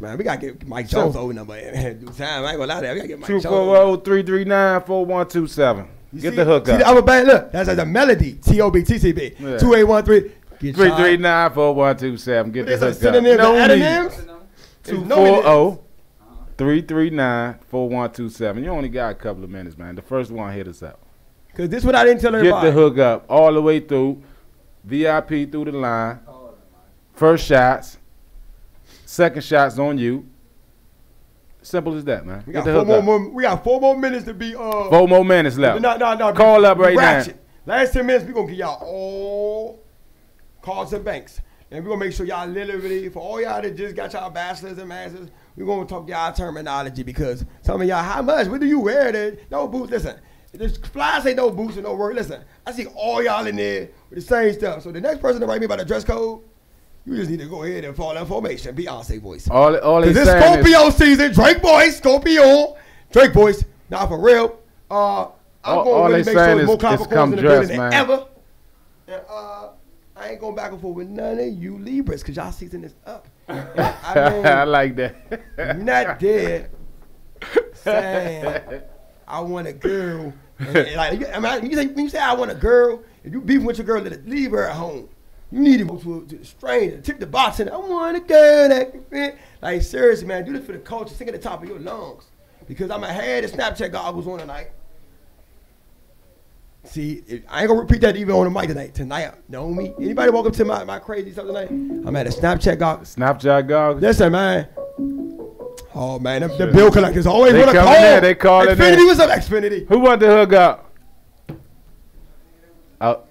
Man, we gotta get Mike So- Jones old number in due time. I ain't gonna lie to that. We gotta get Mike Jones. 240-339-4127. You Get see- the hook see other band, look, that's like a melody. T O B T C B. Yeah. Two eight one three. Get Three three nine four one two seven. Get the hook that, up. No antonyms? Two four oh, zero three three nine four one two seven. You only got a couple of minutes, man. The first one hit us up. Cause this what I didn't tell her. Get the hook up all the way through. VIP through the line. First shots. Second shots on you. Simple as that, man. We got four more, more. We got four more minutes to be. Uh, Four more minutes left. No, no, no. Call up right now. Last ten minutes, we're gonna give y'all all cards and banks, and we're gonna make sure y'all literally for all y'all that just got y'all bachelors and masters. we're gonna talk y'all terminology because some of y'all, how much? What do you wear? That no boots. Listen, this fly say no boots and no word. Listen, I see all y'all in there with the same stuff. So the next person to write me about the dress code, you just need to go ahead and fall in formation. Beyonce voice. All, all Cause it's saying is, Scorpio season. Drake boys, Scorpio. Drake boys. Now for real. Uh, I'm All- going all to really make sure is- more is come in the dressed, man. ever. And, uh, I ain't going back and forth with none of you Libras because y'all season is up. I mean, I like that. you're not dead. saying I want a girl. And, and like, I mean, you say, when you say I want a girl, if you beef with your girl, let it- leave her at home. You need to go to to a stranger, tip the box and I want a girl that can fit. Like seriously, man, do this for the culture. Sing at the top of your lungs. Because I'm gonna have the Snapchat goggles on tonight. See, if, I ain't gonna repeat that even on the mic tonight. Tonight, know me. Anybody walk up to my, my crazy stuff tonight? I'm at a Snapchat goggles. Snapchat goggles. Listen, man. Oh man, the, the bill collectors always want to call. in, they call calling in. Xfinity, what's up, Xfinity? Who want to hook up? Oh.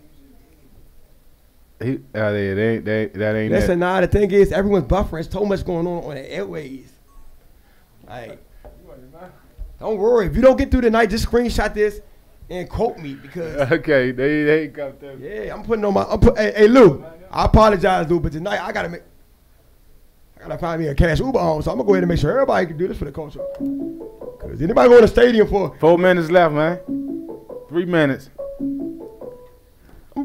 He, uh, they, they, they, that ain't Listen, it. nah, the thing is, everyone's buffering. There's so much going on on the airways. Like, don't worry. If you don't get through the night, just screenshot this and quote me because Okay, they, they come through. yeah, I'm putting on my. I'm put, hey, hey, Lou, I apologize, Lou, but tonight I gotta make. I gotta find me a cash Uber home, so I'm gonna go ahead and make sure everybody can do this for the culture. Cause anybody go to the stadium for? Four minutes left, man. Three minutes.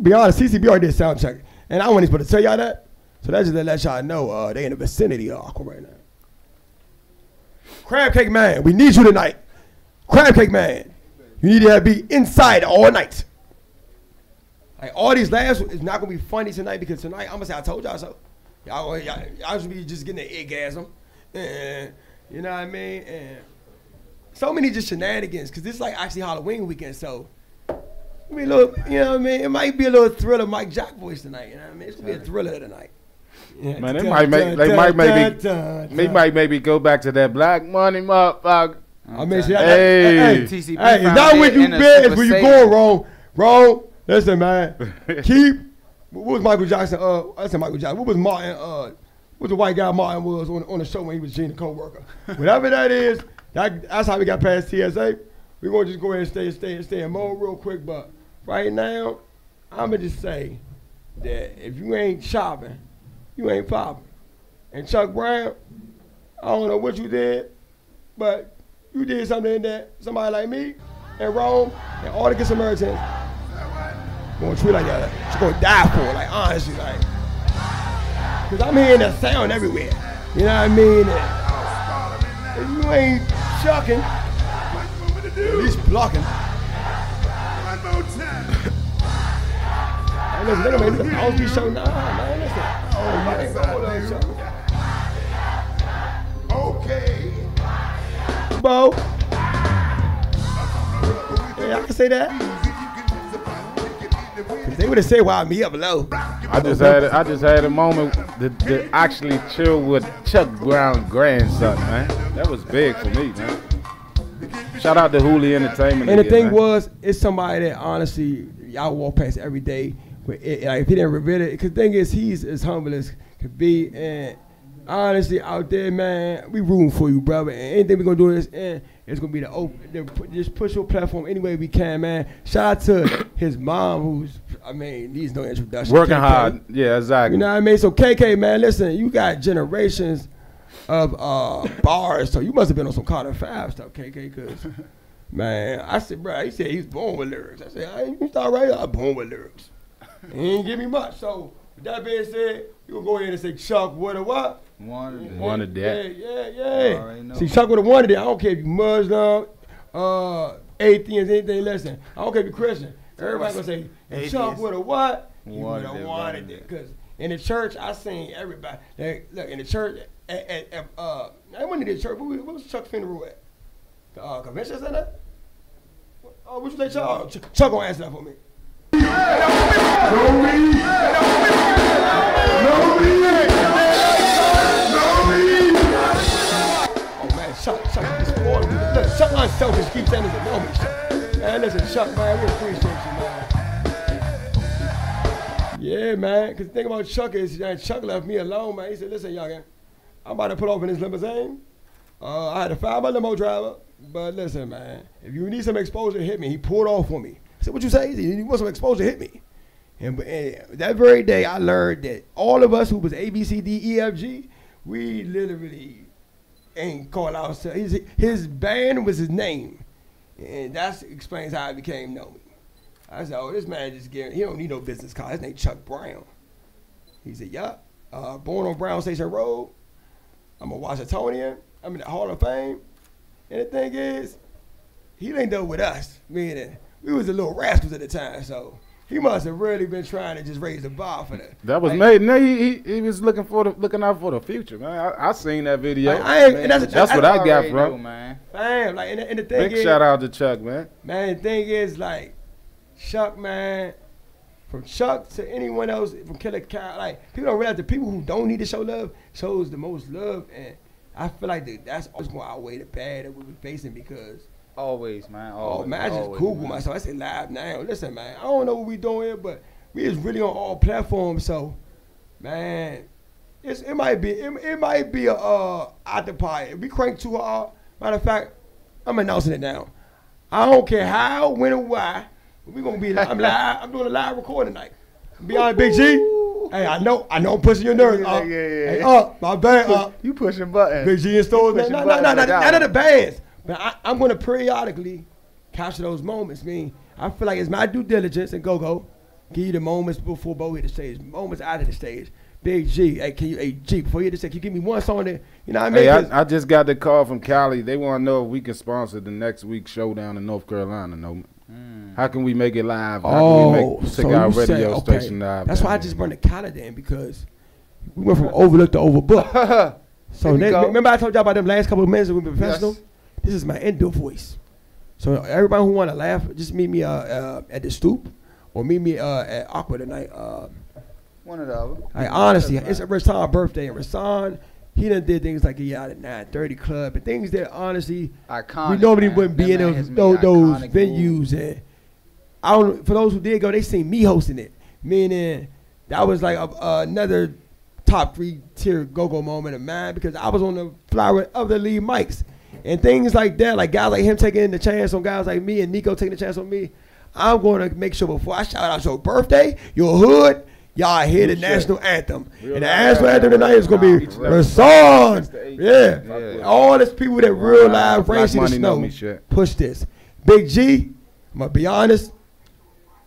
Be honest, CCB already did sound check, and I wasn't supposed to tell y'all that. So that's just to let y'all know uh, they in the vicinity of Aqua right now. Crab Cake Man, we need you tonight. Crab Cake Man, you need to be inside all night. Like all these laughs is not gonna be funny tonight because tonight I'm gonna say I told y'all so. Y'all, y'all, y'all should be just getting an orgasm, and you know what I mean. And so many just shenanigans because this is like actually Halloween weekend, so. I mean, a little, you know what I mean? It might be a little thriller Mike Jack voice tonight. You know what I mean? It's gonna be a thriller tonight. Yeah. Man, they might make, they dun, might maybe, dun, dun, they might maybe go back to that black money motherfucker. I mean, see, Hey. hey, hey, TCP hey, it's not it when you in a it's Super when you Saiyan. going wrong. Wrong. Listen, man. Keep. What was Michael Jackson? Uh, I said Michael Jackson. What was Martin? Uh, what the white guy Martin was on, on the show when he was Gina co-worker. Whatever that is, that, that's how we got past TSA. We gonna just go ahead and stay, stay, stay in mode real quick. But right now, I'ma just say that if you ain't shopping, you ain't popping. And Chuck Brown, I don't know what you did, but you did something that somebody like me and Rome and all the good Samaritans gonna treat like that. She's gonna die for it, like honestly, like. Cause I'm hearing that sound everywhere. You know what I mean? And if you ain't shucking, at least blocking. Hey, listen, they gonna make the Cosby show now, man. Listen. Oh, on, show. Okay. Bo. Yeah, I can say that. they would have said, "Why me up low?" I just had I just had a moment to, to actually chill with Chuck Brown grandson, man. That was big for me, man. Shout out to Hooli Entertainment. And the again, thing man. was, it's somebody that honestly y'all walk past every day. But it, eh, eh, like, if he didn't reveal it, because thing is, he's as humble as could be. And honestly, out there, man, we rooting for you, brother. And anything we gonna do is, and it's gonna be the open, the, just push your platform any way we can, man. Shout out to his mom, who's, I mean, needs no introduction. working KK. hard. Yeah, exactly. You know what I mean? So KK, man, listen, you got generations of uh, bars, so you must have been on some Carter Five stuff, KK, because man, I said, bro, he said he's born with lyrics. I said, I ain't start right. I'm born with lyrics. He ain't give me much. So with that being said, you gonna go ahead and say Chuck, what or what? Wanted Wanted that. Yeah, yeah, You already yeah. know. See, Chuck would have wanted it. I don't care if you Muslim, uh, atheist, anything less than. I don't care if you Christian. Everybody gonna say, and Chuck Atheist. would have what? You would Wanted have wanted wanted it. Because in the church, I seen everybody. Like, look, in the church, at, at, at, uh, I went to the church. What, was- what was Chuck's funeral at? The uh, convention center? Oh, what you say, Chuck? Oh, Chuck, Chuck gonna answer that for me. Chuck, unselfish keeps saying this know me. Man, listen, Chuck, man, we appreciate you, man. Yeah, man, because the thing about Chuck is, man, Chuck left me alone, man. He said, listen, youngin, I'm about to pull off in this limousine. Uh, I had to fire my limo driver, but listen, man, if you need some exposure, hit me. He pulled off for me. I said, what you say? You want some exposure, hit me. And, and that very day, I learned that all of us who was A, B, C, D, E, F, G, we literally ain't call ourselves. His, his band was his name, and that explains how I became known. I said, "Oh, this man just getting. He don't need no business card. His name Chuck Brown." He said, "Yup, uh, born on Brown Station Road. I'm a Washingtonian. I'm in the Hall of Fame. And the thing is, he linked up with us, meaning we was a little rascals at the time. So he must have really been trying to just raise the bar for that. That was Like, made. No, he, he he was looking for the looking out for the future, man. I, I seen that video. Like, I ain't- and that's- that's, what I got from. know, man. Fam, like, and, the- and the thing Big is, shout out to Chuck, man. Man, the thing is, like, Chuck, man, from Chuck to anyone else, from Killer Cow, like, people don't realize the people who don't need to show love shows the most love, and I feel like that that's always going to outweigh the bad that we've been facing because, Always, man. oh, Always, man, I just always, Google man. myself. I say live now. Listen, man, I don't know what we doing here, but we is really on all platforms, so, man, it's, it might be it, it might be a uh, octopi. If we crank too hard, matter of fact, I'm announcing it now. I don't care how, when, or why. We gonna be. Live. I'm live. I'm doing a live recording tonight. Beyond Big G. Hey, I know. I know. I'm pushing your nerves. Yeah, up. yeah, yeah. Hey, up. My bad. Up. You pushing buttons. Big G in stores. No, no, no, no, with that none of the bands. But I, I'm gonna periodically capture those moments. I mean, I feel like it's my due diligence and go go. Give you the moments before Bo hit the stage, moments out of the stage. Big G, hey, can you, hey G, before you hit the stage, can you give me one song that, you know what I mean? Hey, 'Cause- I, I just got the call from Cali. They want to know if we can sponsor the next week's showdown in North Carolina. No, hmm. how can we make it live? How Oh, can we oh, make, so you radio say- okay. station live? That's down why I just brought the calendar in because we went from overlooked to overbooked. so Here we ne- go. remember I told y'all about them last couple of minutes that we've been professional. Yes. This is my indoor voice. So everybody who want to laugh, just meet me uh, uh, at the stoop or meet me uh, at Aqua tonight. Uh, One of the other. I honestly, it's a Rasan birthday, and Rasan, he done did things like he out at 930 Club and things that honestly Iconic, we normally man. wouldn't be That in those those, those venues. And I don't. For those who did go, they seen me hosting it, meaning that was like a, another top three tier go go moment of mine because I was on the flower of the lead mics and things like that. Like guys like him taking the chance on guys like me and Nico taking the chance on me. I'm going to make sure before I shout out your birthday, your hood, y'all hear the national anthem. Real and the national anthem tonight is going to be Rasan. Yeah. Yeah. All these people that real live rain the know snow. Push this. Big G, I'm going to be honest.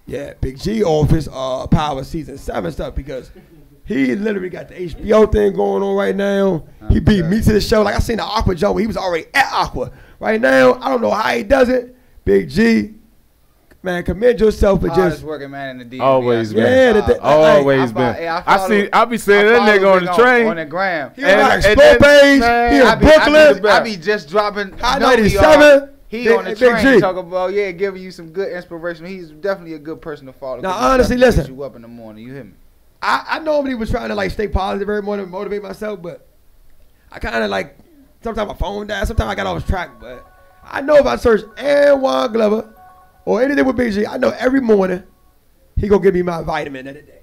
Yeah, Big G off his uh, Power Season 7 stuff because he literally got the HBO thing going on right now. He beat me to the show. Like I seen the Aqua Joe he was already at Aqua. Right now, I don't know how he does it. Big G, man, commend yourself for Hardest just working man in the DMV. Always been. Yeah, to the- the- Always I been. fo- hey, I I, follow- see. I be seeing I that nigga on the train. on the gram. He was like and page. He in I be, Brooklyn. I be, I be just dropping. High 97. He Big- on the Big train G. talking about yeah, giving you some good inspiration. He's definitely a good person to follow. Now, 'cause he honestly, listen. gets you up in the morning. You hear me? I, I normally was trying to like stay positive every morning, and motivate myself, but I kind of like sometimes my phone died, sometimes I got off track. But I know if I search Anwan Glover or anything with Big I know every morning he gonna give me my vitamin of the day.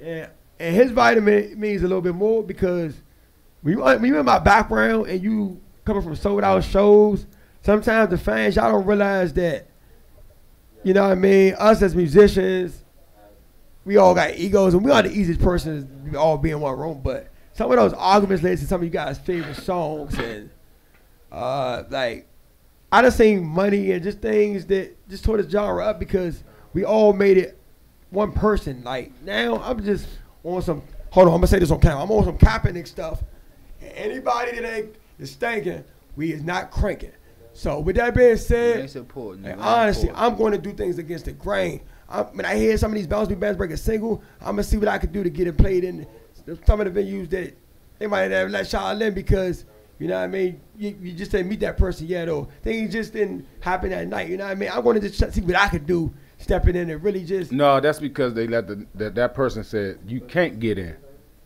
And and his vitamin means a little bit more because when you when you in my background and you coming from sold out shows, sometimes the fans y'all don't realize that. You know what I mean? Us as musicians, we all got egos, and we are the easiest persons to all be in one room. But some of those arguments led to some of you guys' favorite songs, and uh, like I just seen money and just things that just tore the genre up because we all made it one person. Like now, I'm just on some. Hold on, I'm gonna say this on camera. I'm on some Kaepernick stuff. Anybody that ain't is thinking, we is not cranking. So with that being said, They supporting you. and honestly, Supporting. I'm going to do things against the grain. I, when I hear some of these bounce me bands break a single, I'm gonna see what I can do to get it played in some of the venues that they might have let y'all in because you know what I mean. You, you just didn't meet that person yet, or things just didn't happen that night. You know what I mean. I'm going to see what I could do, stepping in and really just. No, that's because they let the that, that person said you can't get in.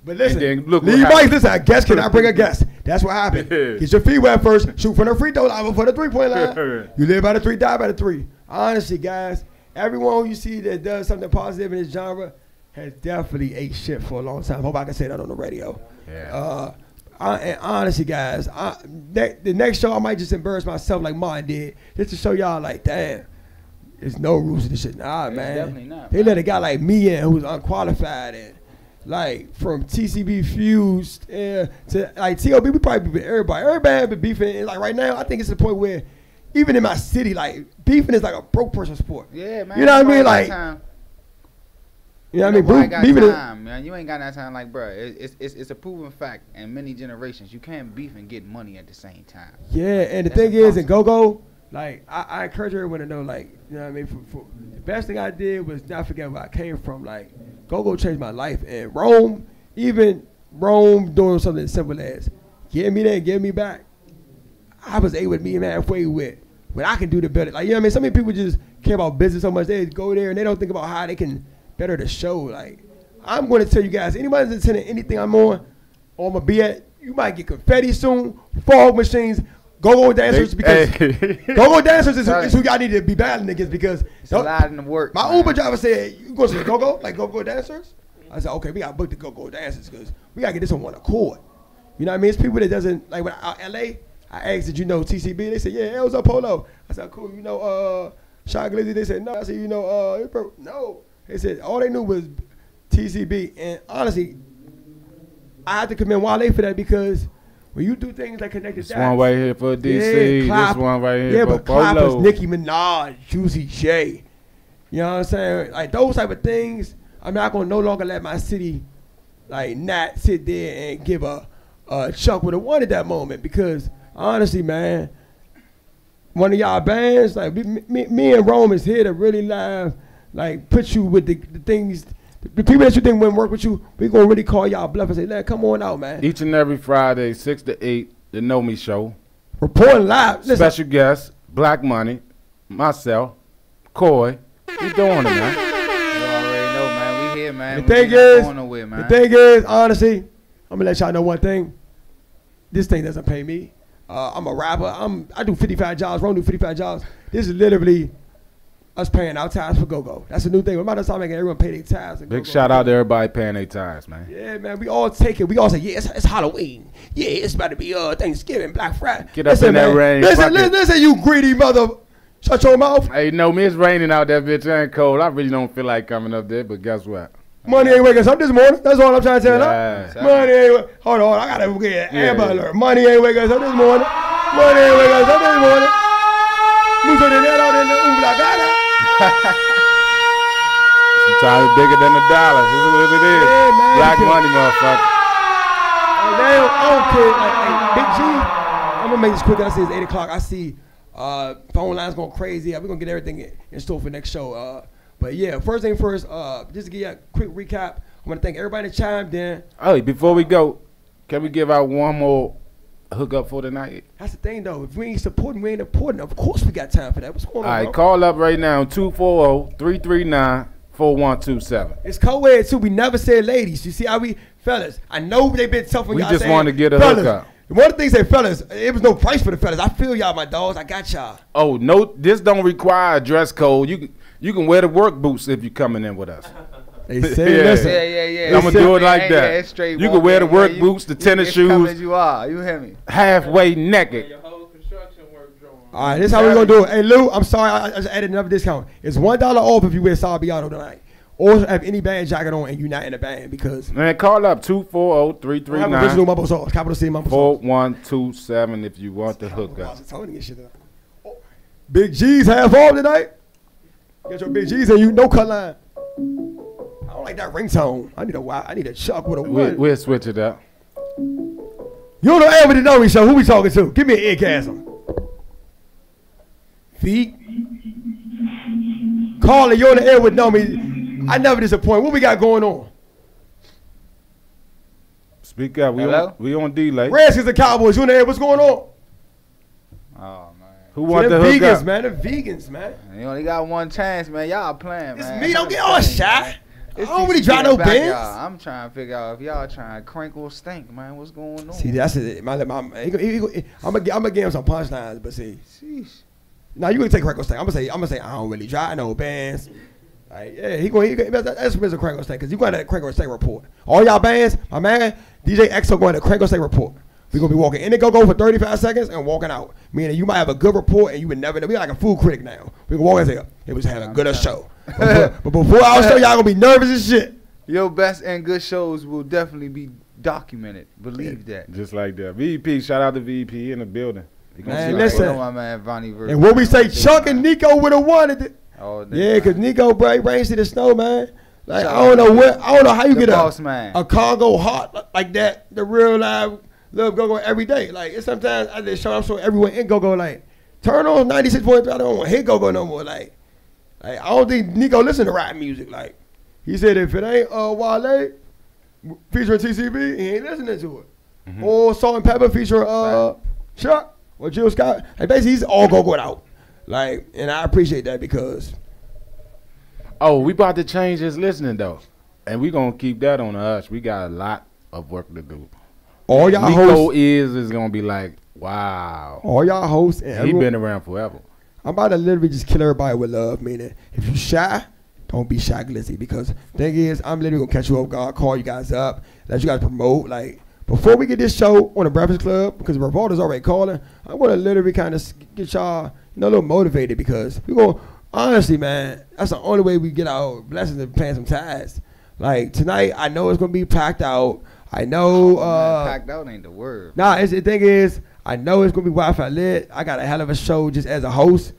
But listen, And then look Mike, happened. listen, a guest cannot bring a guest. That's what happened. Get your feet wet first. Shoot from the free throw line before the three point line. you live by the three, die by the three. Honestly, guys, everyone who you see that does something positive in this genre has definitely ate shit for a long time. Hope I can say that on the radio. Yeah. Uh, I, and honestly, guys, I, ne- the next show I might just embarrass myself like mine did, just to show y'all like, damn, there's no rules to this shit. Nah, It's man. definitely not, They let a guy like me in who's unqualified and like from TCB fused uh, to like TOB, we probably beef with everybody. Everybody have been beefing. And like right now, I think it's the point where even in my city, like beefing is like a broke person sport. Yeah, man. You know what I mean? Like, time. you know what I mean? Bro- got beefing is- time, man. You ain't got that time, like, bro. It's, it's it's a proven fact in many generations. You can't beef and get money at the same time. Yeah, and the That's thing is, in go go, like I, I encourage everyone to know, like you know what I mean. For, for, the best thing I did was not forget where I came from. Like go go changed my life, and Rome, even Rome doing something as simple as give me that, give me back. I was able to meet halfway with But I can do the better. Like you know what I mean. So many people just care about business so much they go there and they don't think about how they can better the show. Like I'm going to tell you guys, anybody that's attending anything I'm on, or I'm gonna be at, you might get confetti soon, fog machines, go-go dancers because Hey. go-go dancers is, is who y'all need to be battling against because It's a lot in the work. my man. Uber driver said, "You going to the go-go like go-go dancers?" I said, "Okay, we got to book the go-go dancers because we got to get this on one accord." You know what I mean? It's people that doesn't like when I, LA. I asked, "Did you know TCB?" They said, "Yeah, it was a polo." I said, "Cool." You know, uh, Shy Glizzy? They said, "No." I said, "You know, uh, no." They said all they knew was TCB, and honestly, I have to commend Wale for that because when you do things like connected This one right here for DC. Clap- this one right here yeah, for but Clappers, Polo. Nicki Minaj, Juicy J. You know what I'm saying? Like those type of things. I'm not gonna no longer let my city, like, not sit there and give a, a Chuck with a one at that moment because honestly, man, one of y'all bands, like we, me, me and Rome is here to really live, like put you with the, the things, the people that you think wouldn't work with you. We gonna really call y'all bluff and say, "Man, come on out, man." Each and every Friday, 6 to 8, The NoMee Show. Reporting live. Listen, Special guest, Black Money, myself, Coy. We doing it, man. You already know, man. We here, man. The We thing is, going nowhere, man. the thing is, honestly, I'm gonna let y'all know one thing. This thing doesn't pay me. Uh, I'm a rapper. I'm I do 55 jobs. Ron do 55 jobs. This is literally us paying our tithes for go-go. That's a new thing. We're about to start making everyone pay their tithes. Big go-go. shout out to everybody paying their tithes, man. Yeah, man. We all take it. We all say, yeah, it's, it's Halloween. Yeah, it's about to be uh Thanksgiving, Black Friday. Get up in that man. rain, Listen, listen, listen, you greedy mother. Shut your mouth. Hey, no, me, it's raining out there, bitch. It ain't cold. I really don't feel like coming up there, but guess what? Money ain't waking us up this morning. That's all I'm trying to tell Yeah. you. Money ain't. wa- Hold on, I gotta get an Yeah. Amber Alert. Money ain't waking us up this morning. Money ain't waking us up this morning. Mucho dinero en un blagada. Sometimes it's bigger than a dollar. This is what it is. Yeah, man. Black money, motherfucker. Like, they don't, I don't care. Like, like, Big G, I'm gonna make this quick. I see it's eight o'clock. I see uh, phone lines going crazy. We're gonna get everything in, in store for next show. Uh, but yeah, first thing first. Uh, just to give you a quick recap. I want to thank everybody that chimed in. Hey, before we go, can we give out one more hookup for tonight? That's the thing though. If we ain't supporting, we ain't important. Of course, we got time for that. What's going All on? right, bro? call up right now 240 339 4127. It's co-ed too. We never said ladies. You see how we, fellas? I know they've been tough on We just wanted to get a fellas, hookup. One of the things that fellas, it was no price for the fellas. I feel y'all, my dogs. I got y'all. Oh, no, this don't require a dress code. You you can wear the work boots if you're coming in with us. They say, listen. Yeah, yeah, yeah. I'm gonna do it say- like that. yeah, straight you can wear the work yeah, you- boots, the you tennis can shoes, as you are. You hear me? halfway naked. All right, this is how we're gonna do it. Hey Lou, I'm sorry, I, I just added another discount. It's one dollar off if you wear Sabiato tonight, or have any band jacket on and you're not in a band because Man, call up 240 we have original 339 mumbo sauce, capital C mumbo sauce. 4127 if you want the hookup. Tony and shit. Oh, Big G's half off tonight. Get your big G's and you no cut line. I don't like that ringtone. I need a wi- I need a chuck with a We, one. we'll switch it up. You don't know ever the NoMee Show. Who we talking to? Give me an eargasm. Feet. Carly, you're on the air with know me. I never disappoint. What we got going on? Speak up. We Hello? on, we on delay. Redskins and Cowboys. You in the air? What's going on? Oh man. Who See, want the hook vegans, up? man. The vegans, man. You only got one chance, man. Y'all playing, man. It's me, don't get all shot. It's I don't really TCB drive in the no backyard. Benz. I'm trying to figure out if y'all trying to crinkle stink, man. What's going on? See, that's it. My, my, he, he, he, I'm gonna I'm gonna give him some punchlines, but see, Sheesh. now you gonna take Crackle Steak. I'm gonna say I'm gonna say I don't really drive no bands. Like, yeah, he going. He, gonna- that's Mr. Crackle Steak because you got that Crackle Steak report. All y'all bands, my man, DJ XO going to Crackle Steak report. We gonna be walking in the go go for 35 seconds and walking out. Meaning you might have a good report and you would never. We like a food critic now. We can walk and say it was having a good a show. But, but before our show, y'all gonna be nervous as shit. Your best and good shows will definitely be documented. Believe that. Just like that. VP, shout out to VP in the building. He gonna Man, see listen. Know my man Vonnie Verse. And when we say Chuck and Nico would have wanted it. Oh, Yeah, cause Nico bro, brings to the snow, man. Like I don't know what I don't know how you The get a man. a cargo heart like that. The real live love go go every day. Like it's sometimes I just show I'm showing everyone in go go like turn on 96.3. I don't want to hit go go no more. Like, like I don't think Nico listen to rap music. Like, he said if it ain't uh Wale featuring TCB, he ain't listening to it. Mm-hmm. Or Salt-N-Pepa featuring uh Chuck or Jill Scott. Like basically, he's all go go out. Like, and I appreciate that because Oh, we about to change his listening though, and we gonna keep that on us. We got a lot of work to do. All y'all Nico hosts, is is gonna be like, wow. all y'all hosts, and He been around forever. I'm about to literally just kill everybody with love. Meaning, if you shy, don't be shy, glizzy. Because thing is, I'm literally gonna catch you off guard, call you guys up, let you guys promote. Like before we get this show on the Breakfast Club, because the reporter's already calling, I want to literally kind of get y'all, you know, a little motivated because we go. Honestly, man, that's the only way we get our blessings and paying some ties. Like tonight, I know it's gonna be packed out. I know. uh Packed out ain't the word. Nah, it's, the thing is, I know it's gonna be Wi-Fi lit. I got a hell of a show just as a host.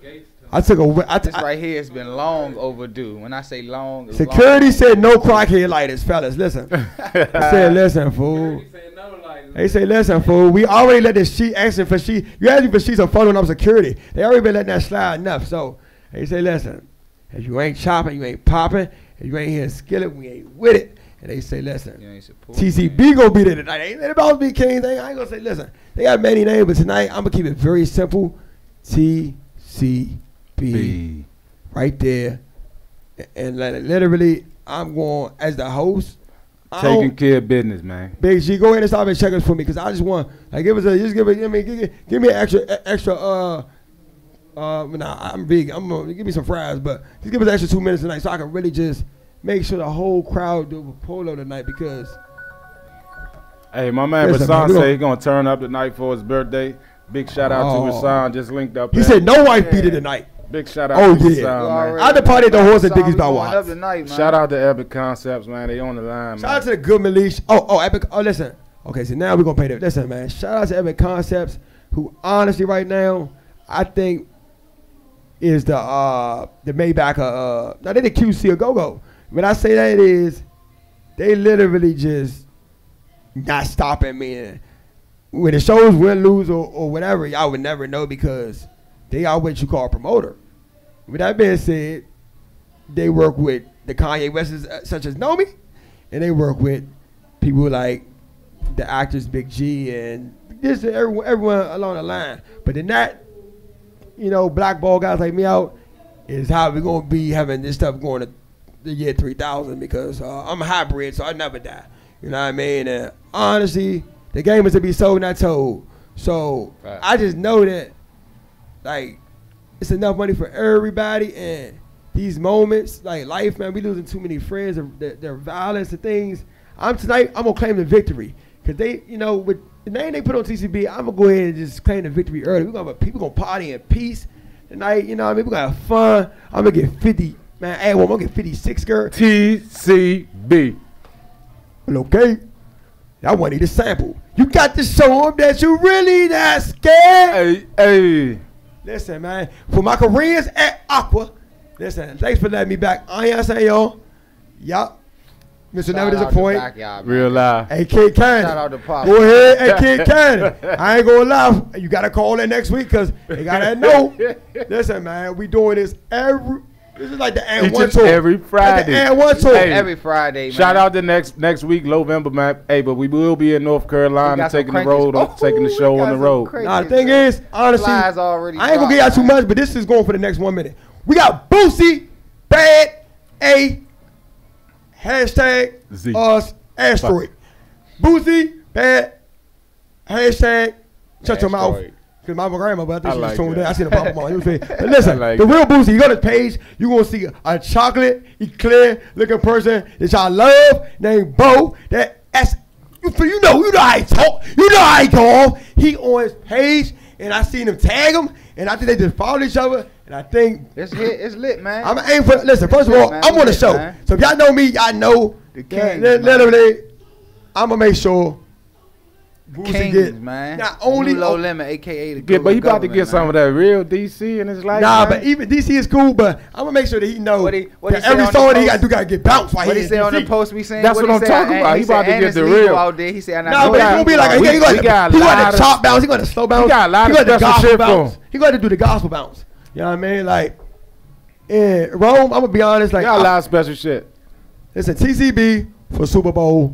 I took a. I t- This right here has been long overdue. When I say long, security long. said no crackhead lighters, fellas. Listen, they said listen, fool. They say listen, fool. We already let this sheet asking for sheet. You asked me for sheets of photo and I'm security. They already been letting that slide enough. So they say listen, if you ain't chopping, you ain't popping. If you ain't here skillet, we ain't with it. And they say listen. You ain't supporting TCB gonna be there tonight. Ain't it about to be King? I ain't gonna say, listen, they got many names, but tonight I'm gonna keep it very simple. TCB. B. Right there. And li- literally, I'm going as the host. I Taking care of business, man. Big G, go ahead and stop and check us for me, cause I just want like give us a just give me give me give, me- give me an extra extra uh uh nah I'm big I'm gonna give me some fries, but just give us an extra two minutes tonight so I can really just make sure the whole crowd do a polo tonight because Hey, my man Listen, Rasan man, we say he gonna turn up tonight for his birthday. Big shout out Oh. to Rasan. Just linked up. he there. said no wife beater tonight. Big shout out Oh to yeah, Rasan, man. I departed the horse and Son, we Dickie's by going Watts. up tonight. Shout out to Epic Concepts, man. They on the line, Shout man. out to the good Malish. Oh, oh, Epic. Oh, listen. Okay, so now we're gonna pay that. Listen, man. Shout out to Epic Concepts, who honestly right now, I think is the uh the Maybach uh, uh now they the QC of go go. When I say that is, they literally just not stopping me. When the shows win, lose, or, or whatever, y'all would never know because they are what you call a promoter. With that being said, they work with the Kanye Wests uh, such as NoMee, and they work with people like the actors Big G and just everyone, everyone along the line. But then that, you know, blackball guys like me out is how we're gonna be having this stuff going to the year 3000 because uh, I'm a hybrid, so I never die. You know what I mean? And honestly, the game is to be sold, not told. So Right. I just know that, like, it's enough money for everybody and these moments like life man we losing too many friends and their, their violence and things i'm tonight i'm gonna claim the victory because they you know with the name they put on tcb i'm gonna go ahead and just claim the victory early we're gonna have people gonna party in peace tonight you know what i mean we're gonna have fun i'm gonna get 50 man hey well, i'm gonna get 56 girl TCB. well, okay that one need a sample you got to show them that you really that scared Hey, hey. Listen, man. For my Koreans at Aqua, listen, thanks for letting me back. I ain't saying y'all. Yup. Mr. Shout Never out to disappoint. Backyard. Real live. Hey, Kid Candy. Shout out to Pop. Go ahead, hey, Kid Candy. I ain't gonna lie. You gotta call in next week because they gotta know. Listen, man, we doing this every. This is like the and Each one and tour. every Friday. and one tour. Hey, Every Friday, man. Shout out to next next week, November, man. Hey, but we will be in North Carolina taking the road, on, Oh, taking the show on the road. Nah, the thing man. is, honestly, already I ain't gonna get y'all too much, but this is going for the next one minute. We got Boosie, Bad, A, hashtag Z. us, asteroid. Boosie, Bad, hashtag, shut your mouth. Asteroid. Cause my grandma, but I think I she was tuned in. I seen the pop up on. You know saying? But listen, like the real Boosie, you go to the page, you gonna see a chocolate, clear looking person that y'all love named Bo. That as you, you know, you know how he talk, you know how he go. He on his page, and I seen him tag him, and I think they just followed each other, and I think It's hit. It's lit, man. I'm aim for. Listen, first of all, man. I'm on the show, man. so if y'all know me, y'all know The king, li- man. literally, I'm gonna make sure Boosie Kings, get- man. Not only low limit, aka the Yeah, but he about to get some of that real DC in his life. Nah, man. but even DC is cool, but I'm gonna make sure that he knows What he- what that say every song that he got to do gotta get bounced What he he say on the post? We saying That's what, what I'm talking about. He, He about to get the real. out there. He said, Nah, but he gonna be like, he got to, got a he got to chop bounce, he got to slow bounce, He got a lot of special gospel shit bounce. He got to do the gospel bounce. You know what I mean? Like in Rome, I'm gonna be honest. Like He got a lot of special shit. Listen, TCB for Super Bowl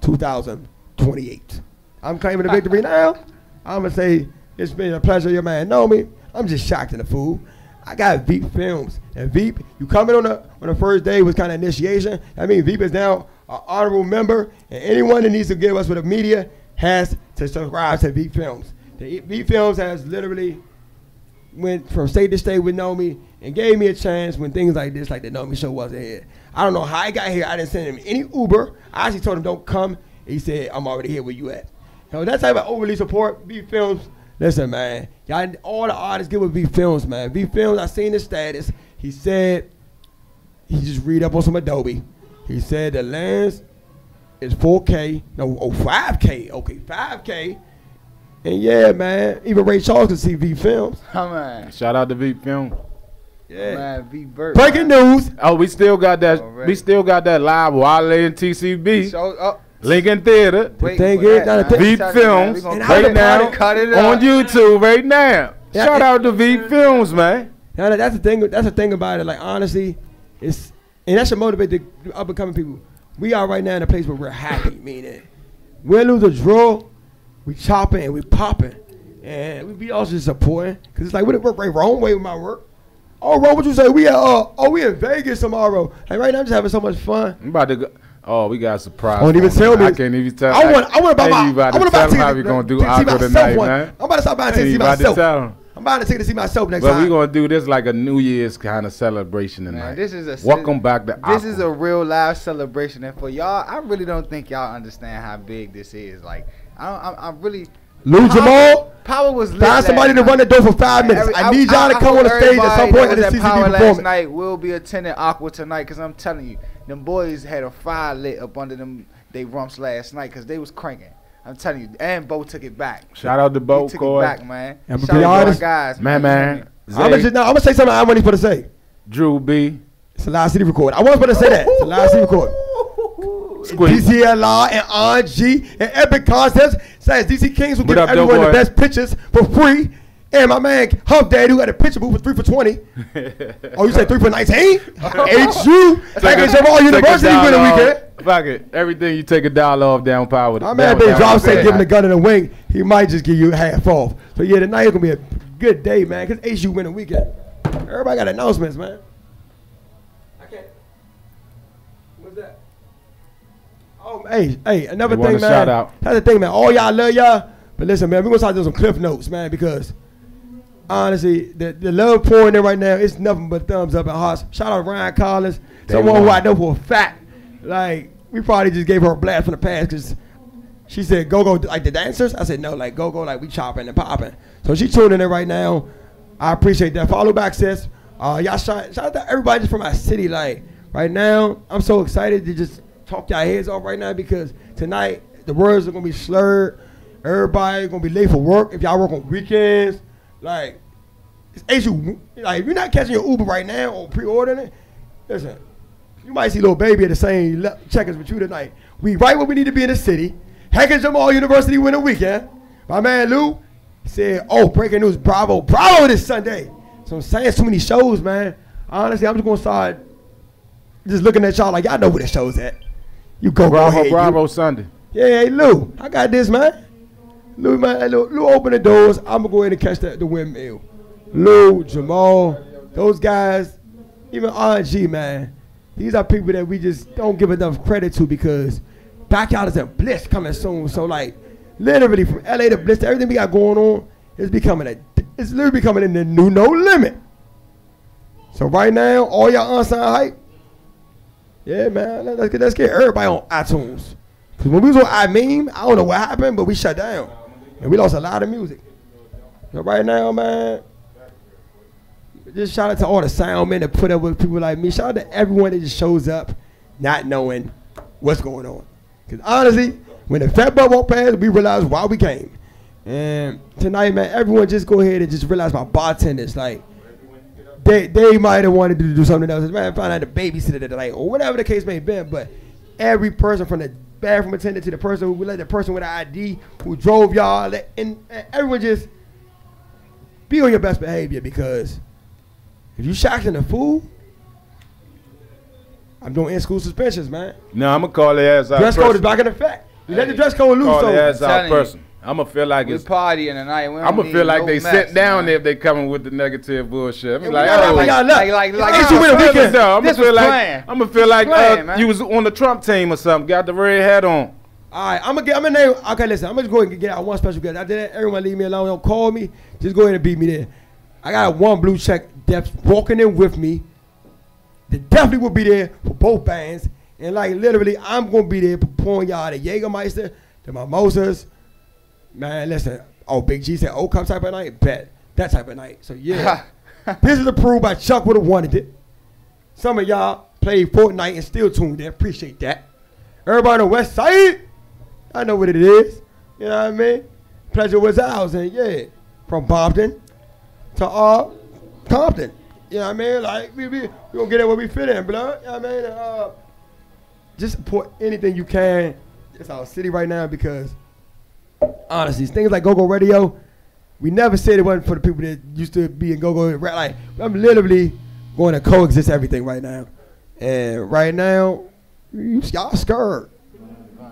2028. I'm claiming the victory now. I'm gonna say it's been a pleasure. Your man NoMee. I'm just shocked in the fool. I got Veep Films and Veep. You coming on the on the first day was kind of initiation. I mean, Veep is now an honorable member, and anyone that needs to give us with the media has to subscribe to Veep Films. The Veep Films has literally went from state to state with NoMee and gave me a chance when things like this, like the NoMee show, wasn't here. I don't know how I got here. I didn't send him any Uber. I actually told him don't come. He said I'm already here where you at. So that type of overly support, V Films. Listen, man, y'all, all the artists get with V Films, man. V Films, I seen his status. He said he just read up on some Adobe. He said the lens is 4K, no, oh 5K, okay, 5K. And yeah, man, even Ray Charles can see V Films. Come on. Shout out to V Film. Yeah. Man, V Burt. Breaking news. Oh, we still got that. Already. We still got that live Wale and TCB. So, oh, Lincoln Theater. wait thing for is, that, now the man. thing- Veep Tell you, man, we Films gonna And cut right now cut it, on. YouTube right now. Yeah, Shout it- out to Veep Films, man. Now that- that's the thing. That's the thing about it. Like honestly, it's and that should motivate the up and coming people. We are right now in a place where we're happy. Meaning, win, lose, or draw, we chopping and we popping, and we be also just supporting. Cause it's like what work right wrong way with my work. Oh, wrong. What you say? We at uh, oh we in Vegas tomorrow. Like right now, I'm just having so much fun. I'm about to go. Oh, we got a surprise. Don't even tell me. I can't even tell. I want. I want to buy my. I to want to buy tell him tickets how we to- gonna do to see Aqua myself tonight, one. man. I'm about to start buying tickets to see even about to myself. tell him. I'm about to take to see myself next But time. But we gonna do this like a New Year's kind of celebration tonight. Man, this is a welcome back to. This is a real live celebration, and for y'all, I really don't think y'all understand how big this is. Like, I, don't, I, I really. Lou Power- Jamal, Power was lit Find somebody last to run the night. door for five minutes. Every- I need y'all to I come on hope the stage at some everybody point that at the was at CCB Power last performance. night will be attending Aqua tonight, cause I'm telling you, them boys had a fire lit up under them they rumps last night, cause they was cranking. I'm telling you, and Bo took it back. Shout out to He Bo took Coy. it back, man. And to Shout be out to honest, guys, Man, man. I'm gonna, just, no, I'm gonna say something I wasn't supposed to say. Drew B. It's a live CD record. I was going to say that. It's a live CD record. DCLR and RG and Epic Concepts says DC Kings will What give up, everyone the best pictures for free. And my man Hump Daddy who got a picture booth for three for twenty. oh, you said three for nineteen? HU. All Take a university winning off. weekend. Fuck it. Everything you take a dollar off down power. My man Big Drop said him the gun in the wing. He might just give you half off. So yeah, tonight is gonna be a good day, man. Cause HU winning a weekend. Everybody got announcements, man. Oh, hey, hey, another thing, man. shout out? That's the thing, man. All y'all love y'all, but listen, man, we're gonna start doing some cliff notes, man, because honestly, the, the love pouring in right now, it's nothing but thumbs up and hearts. Shout out to Ryan Collins, Day someone who. I know for a fact. Like, we probably just gave her a blast from the past because she said, go, go, like the dancers? I said, no, like, go, go, like we chopping and popping. So she tuning in right now. I appreciate that. Follow back, sis. Uh, y'all shout, shout out to everybody just from my city. Like, right now, I'm so excited to just talk y'all heads off right now because tonight the words are gonna be slurred. Everybody gonna be late for work if y'all work on weekends. Like, it's. Like, if you're not catching your Uber right now or pre-ordering it, listen, you might see little baby at the same checkers with you tonight. We right where we need to be in the city. Hackett Jamal University winter weekend. My man Lou said, "Oh, breaking news! Bravo, Bravo this Sunday." So I'm saying too many shows, man. Honestly, I'm just gonna start just looking at y'all like y'all know where the show's at. You go, go Bravo, ahead, you. Bravo Sunday. Yeah, hey Lou, I got this, man. Lou, man, Lou, Lou open the doors. I'm gonna go ahead and catch that the windmill. Lou, Jamal, those guys, even RG, man. These are people that we just don't give enough credit to because Backyard is a bliss coming soon. So like, literally from LA to Bliss, everything we got going on is becoming a, it's literally becoming in the new no limit. So right now, all y'all unsigned hype, yeah, man, let- let's get let's get everybody on iTunes. Cause when we was on iMeme, I don't know what happened, but we shut down, and we lost a lot of music. So right now, man, just shout out to all the sound men that put up with people like me. Shout out to everyone that just shows up, not knowing what's going on. Cause honestly, When the fat butt walked past, we realized why we came. And tonight, man, everyone just go ahead and just realize my bartenders, like they they might have wanted to do something else. Man, find out the babysitter tonight or whatever the case may be. But every person from the bathroom attendant to the person who let the person with the ID who drove y'all, and, and everyone just be on your best behavior because if you shocking a fool, I'm doing in school suspensions, man. No, I'm gonna call the ass out. Dress code person. is back in effect. You let the dress code loose, Call so their ass out telling you. person. I'm gonna feel like We it's. partying tonight. We I'm gonna feel like no they mess, sit down man. if they coming with the negative bullshit. I'm like, oh, we got luck. Like, like, like, It's you win a this weekend. was- I'm this gonna feel was like playing. I'm gonna feel like Playing, uh, man. you was on the Trump team or something. Got the red hat on. All right, I'm gonna get. I'm gonna name. Okay, listen. I'm gonna go ahead and get out one special guest. After that, everyone leave me alone. Don't call me. Just go ahead and beat me there. I got one blue check that's walking in with me. That definitely will be there for both bands. And like literally, I'm gonna be there pouring y'all the Jägermeister, the mimosas. Man, listen. Oh, Big G said, "Oh, come type of night." Bet that type of night. So yeah, this is approved by Chuck. Would have wanted it. Some of y'all played Fortnite and still tuned in. Appreciate that. Everybody on the west side, I know what it is. You know what I mean? Pleasure was ours, and yeah, from Bompton to uh Compton. You know what I mean? Like we we, we gonna get it where we fit in, blood. You know what I mean? Uh, just support anything you can. It's our city right now because honestly, things like GoGo Radio, we never said it wasn't for the people that used to be in GoGo. Like I'm literally going to coexist everything right now, and right now, y'all scared.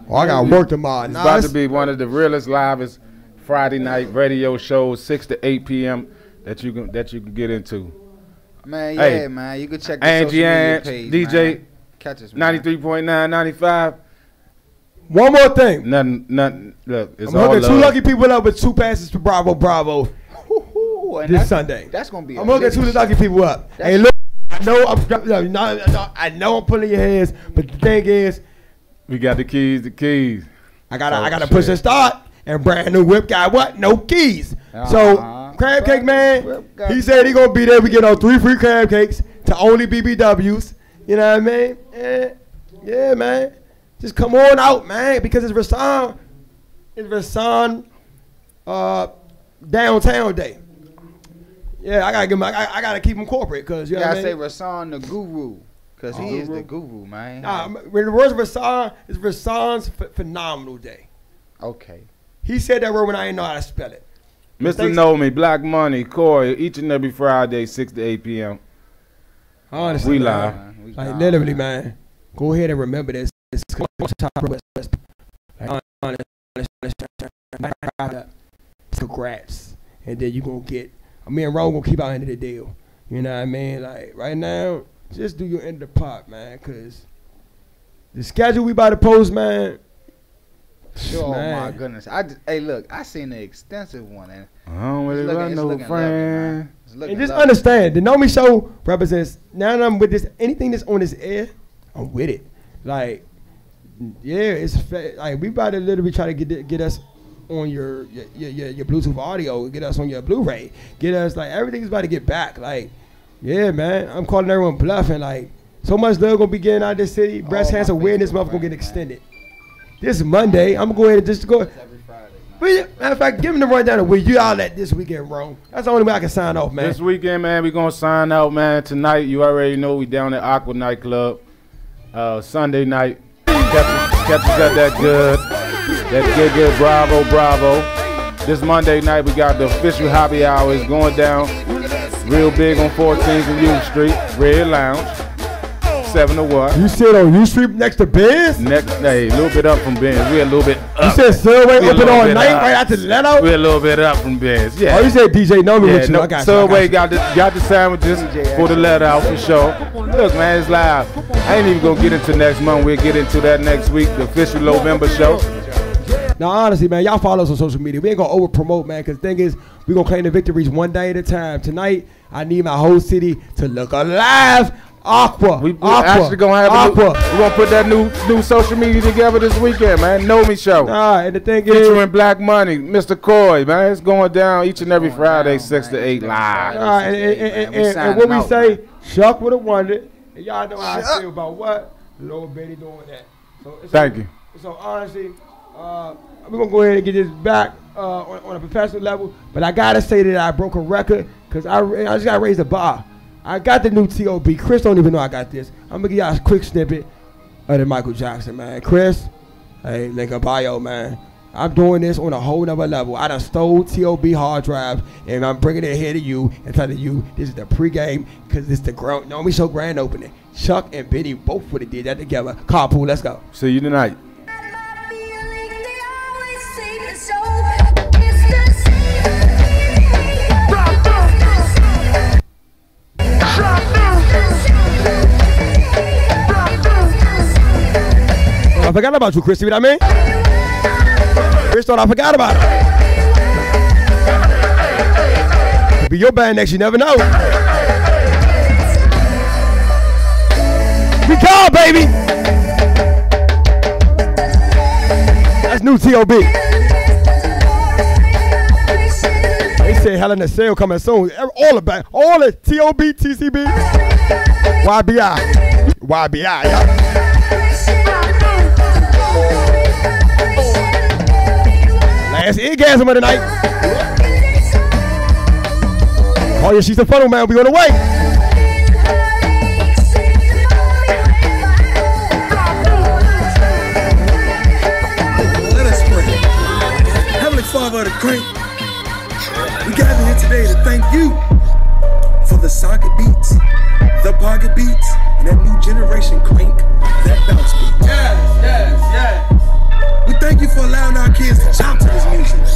Oh, I got work tomorrow. It's nah, about to be one of the realest, livest Friday night radio shows, six to eight p.m. that you can that you can get into. Man, yeah, hey, man, you can check the Angie social media page, DJ. Man. Catch 93.9, 95. One more thing. Nothing, nothing. Look, it's I'm all hooking two lucky people up with two passes to Bravo Bravo Ooh, and this that's- Sunday. That's gonna be. I'm a hooking lit two lucky people up. That's- Hey, look, I know I'm, no, no, no, I know I'm pulling your heads, but the thing is, We got the keys, the keys. I gotta, Oh, I gotta shit. push and start. And brand new whip guy. what? No keys. Uh-huh. So crab cake man, he said he gonna be there. We get on three free crab cakes to only BBWs. You know what I mean? And yeah, man, just come on out, man, because it's Rasan, it's Rasan, uh, downtown day. Yeah, I gotta give him. I, I gotta keep him corporate because you You know what gotta I say. Rasan the guru, cause he Oh, is the guru? guru, man. Nah, when the words Rasan is Rasan's ph- phenomenal day. okay. He said that word when I didn't know how to spell it. Mr. Thanks. NoMee, Black Money, Corey, each and every Friday, six to eight p.m. Honestly, We man. live. Man, we Like gone, literally, man. man. Go ahead and remember this. It's Congrats, and then you gonna get. Me and Ron gonna keep our end of the deal. You know what I mean? Like right now, just do your end of the pot, man. Cause the schedule we about to post, man. Oh my goodness! I just, hey, look, I seen the extensive one, and I don't really looking- got it's no friend. lovely, And just lovely. understand, the NoMee Show represents. Now that I'm with this, anything that's on this air, I'm with it. Like, yeah, it's like we about to literally try to get get us on your your, your your your Bluetooth audio, get us on your Blu-ray, get us like everything's about to get back. Like, yeah, man, I'm calling everyone bluffing. Like, so much love gonna be getting out of this city. Breast All my cancer awareness month gonna get friends, extended. This Monday, I'm gonna go ahead and just go. every Friday. Matter of fact, give me the rundown of where you all at this weekend, bro. That's the only way I can sign off, man. This weekend, man, we gonna sign out, man. Tonight, you already know we down at Aqua Nightclub. Uh, Sunday night, catch us at that good, that good, good, bravo, bravo. This Monday night, we got the official hobby hour. It's going down real big on 14th and U Street, Red Lounge, seven to one. You sit on you sleep next to Biz? Next, hey, a little bit up from Benz. We a little bit You up. said Subway We a open all night up. right after the let out? We a little bit up from Benz. Yeah. Oh, you said DJ NoMee Yeah, with you. no, I got you. Subway I got got the got the sandwiches for the let out for sure. Look, man, it's live. I ain't even gonna get into next month. We'll get into that next week, the official November show. Now, honestly, man, y'all follow us on social media. We ain't gonna over promote, man, because the thing is, we gonna claim the victories one day at a time. Tonight, I need my whole city to look alive. Aqua. We, we Aqua. actually gonna have Aqua. new, we gonna put that new new social media together this weekend, man. NoMee show. Nah, and the thing is, Featuring Black Money, Mr. Coy, man. It's going down each and every Friday, six to eight live. All right, and, and, and, We and, and signing what we out, say, man. Chuck would have wondered. And y'all know how I feel about what Lord Betty doing that. So it's Thank you. So honestly, Uh, we're gonna go ahead and get this back uh, on, on a professional level. But I gotta say that I broke a record because I, I just gotta raise the bar. I got the new T.O.B. Chris don't even know I got this. I'm gonna give y'all a quick snippet of the Michael Jackson, man. Chris, hey, link a bio, man. I'm doing this on a whole nother level. I done stole T.O.B. hard drives, and I'm bringing it here to you and telling you this is the pregame because it's the ground. No, we show grand opening. Chuck and Benny both would have did that together. Carpool, let's go. See you tonight. I forgot about you, Chris. What I mean? Chris thought I forgot about him. Could be your band next, you never know. We call, baby. That's new T.O.B. They said in a Cell coming soon. All the all the T.O.B., TCB, YBI, YBI, yeah. Last orgasm of the night. Oh yeah, she's the funnel man. We on the way. Let us pray. Heavenly Father the Crank, we gather here today to thank you for the socket beats, the pocket beats, and that new generation crank, that bounce beat. Yes, yes, yes. We thank you for allowing our kids to jump to this music.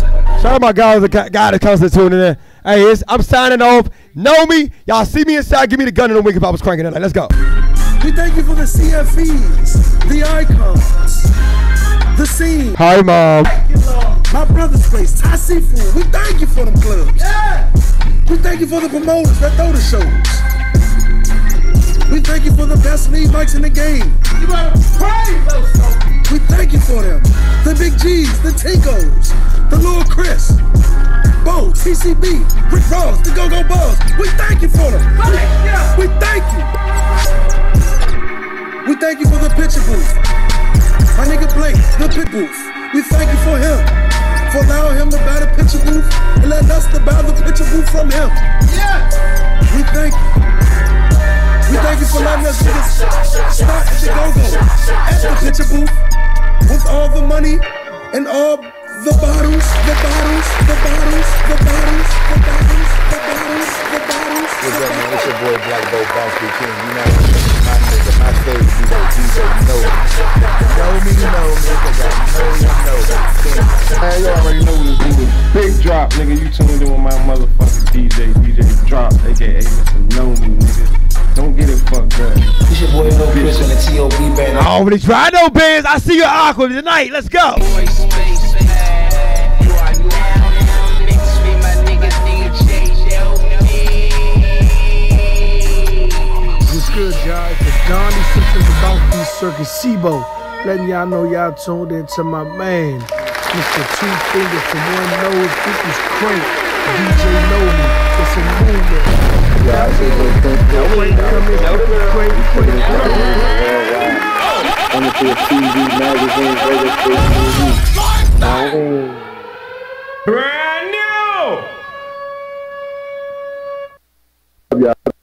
Shout out my guys, the guy that comes to tuning in. Hey, it's, I'm signing off. Know me. Y'all see me inside. Give me the gun in the wing if I was cranking tonight. Let's go. We thank you for the CFEs, the icons, the scene. Hi, mom. My brother's place, Thai Seafood. We thank you for them clubs. We thank you for the promoters that throw the shows. We thank you for the best lead bikes in the game. You better praise We thank you for them. The Big G's, the Tinkos, the Lil Chris, Bo, TCB, Rick Ross, the Go Go Balls. We thank you for them. We, we thank you. We thank you for the picture booth. My nigga Blake, the pit booth. We thank you for him. For allowing him to buy the picture booth and letting us to buy the picture booth from him. Yeah. We thank you. We thank you for letting us niggas start at the go-go at the picture booth with all the money and all the bottles, the bottles, the bottles, the bottles, the bottles, the bottles, the bottles. What's up, man? It's your boy Black Bolt Bouncy King. You know, my nigga, my favorite DJ, DJ NoMee. Know me, know me, cause I know you know me. Man, you already know what it is. Big drop, nigga. You tuned in with my motherfucking DJ, DJ Drop, aka Mr. NoMee, nigga. Don't get it fucked up. This your boy No Chris and the T.O.B. band. I already tried no bands. I see you awkward tonight. Let's go. What's good, y'all? It's the Donnie Simpsons about these Circus Sibo. Letting y'all know y'all tuned into my man, Mr. Two Fingers from One Nose. This is Crank. DJ NoMee. It's a movement. Y'all see what's Crank, come in, Crank, Crank, Crank. Coming to a TV, magazine, radio station, review. Brand new! y'all.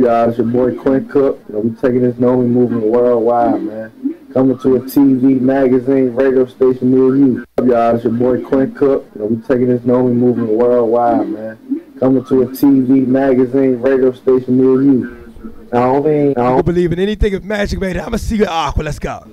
Y'all? It's your boy Quinn Cook. You know, we taking this known we moving worldwide, man. Coming to a TV, magazine, radio station near you. y'all? It's your boy Quinn Cook. You know, we taking this known we moving worldwide, man. Coming to a TV, magazine, radio station near you. I don't believe in anything if Magic it. I'ma see you awkward. Let's go.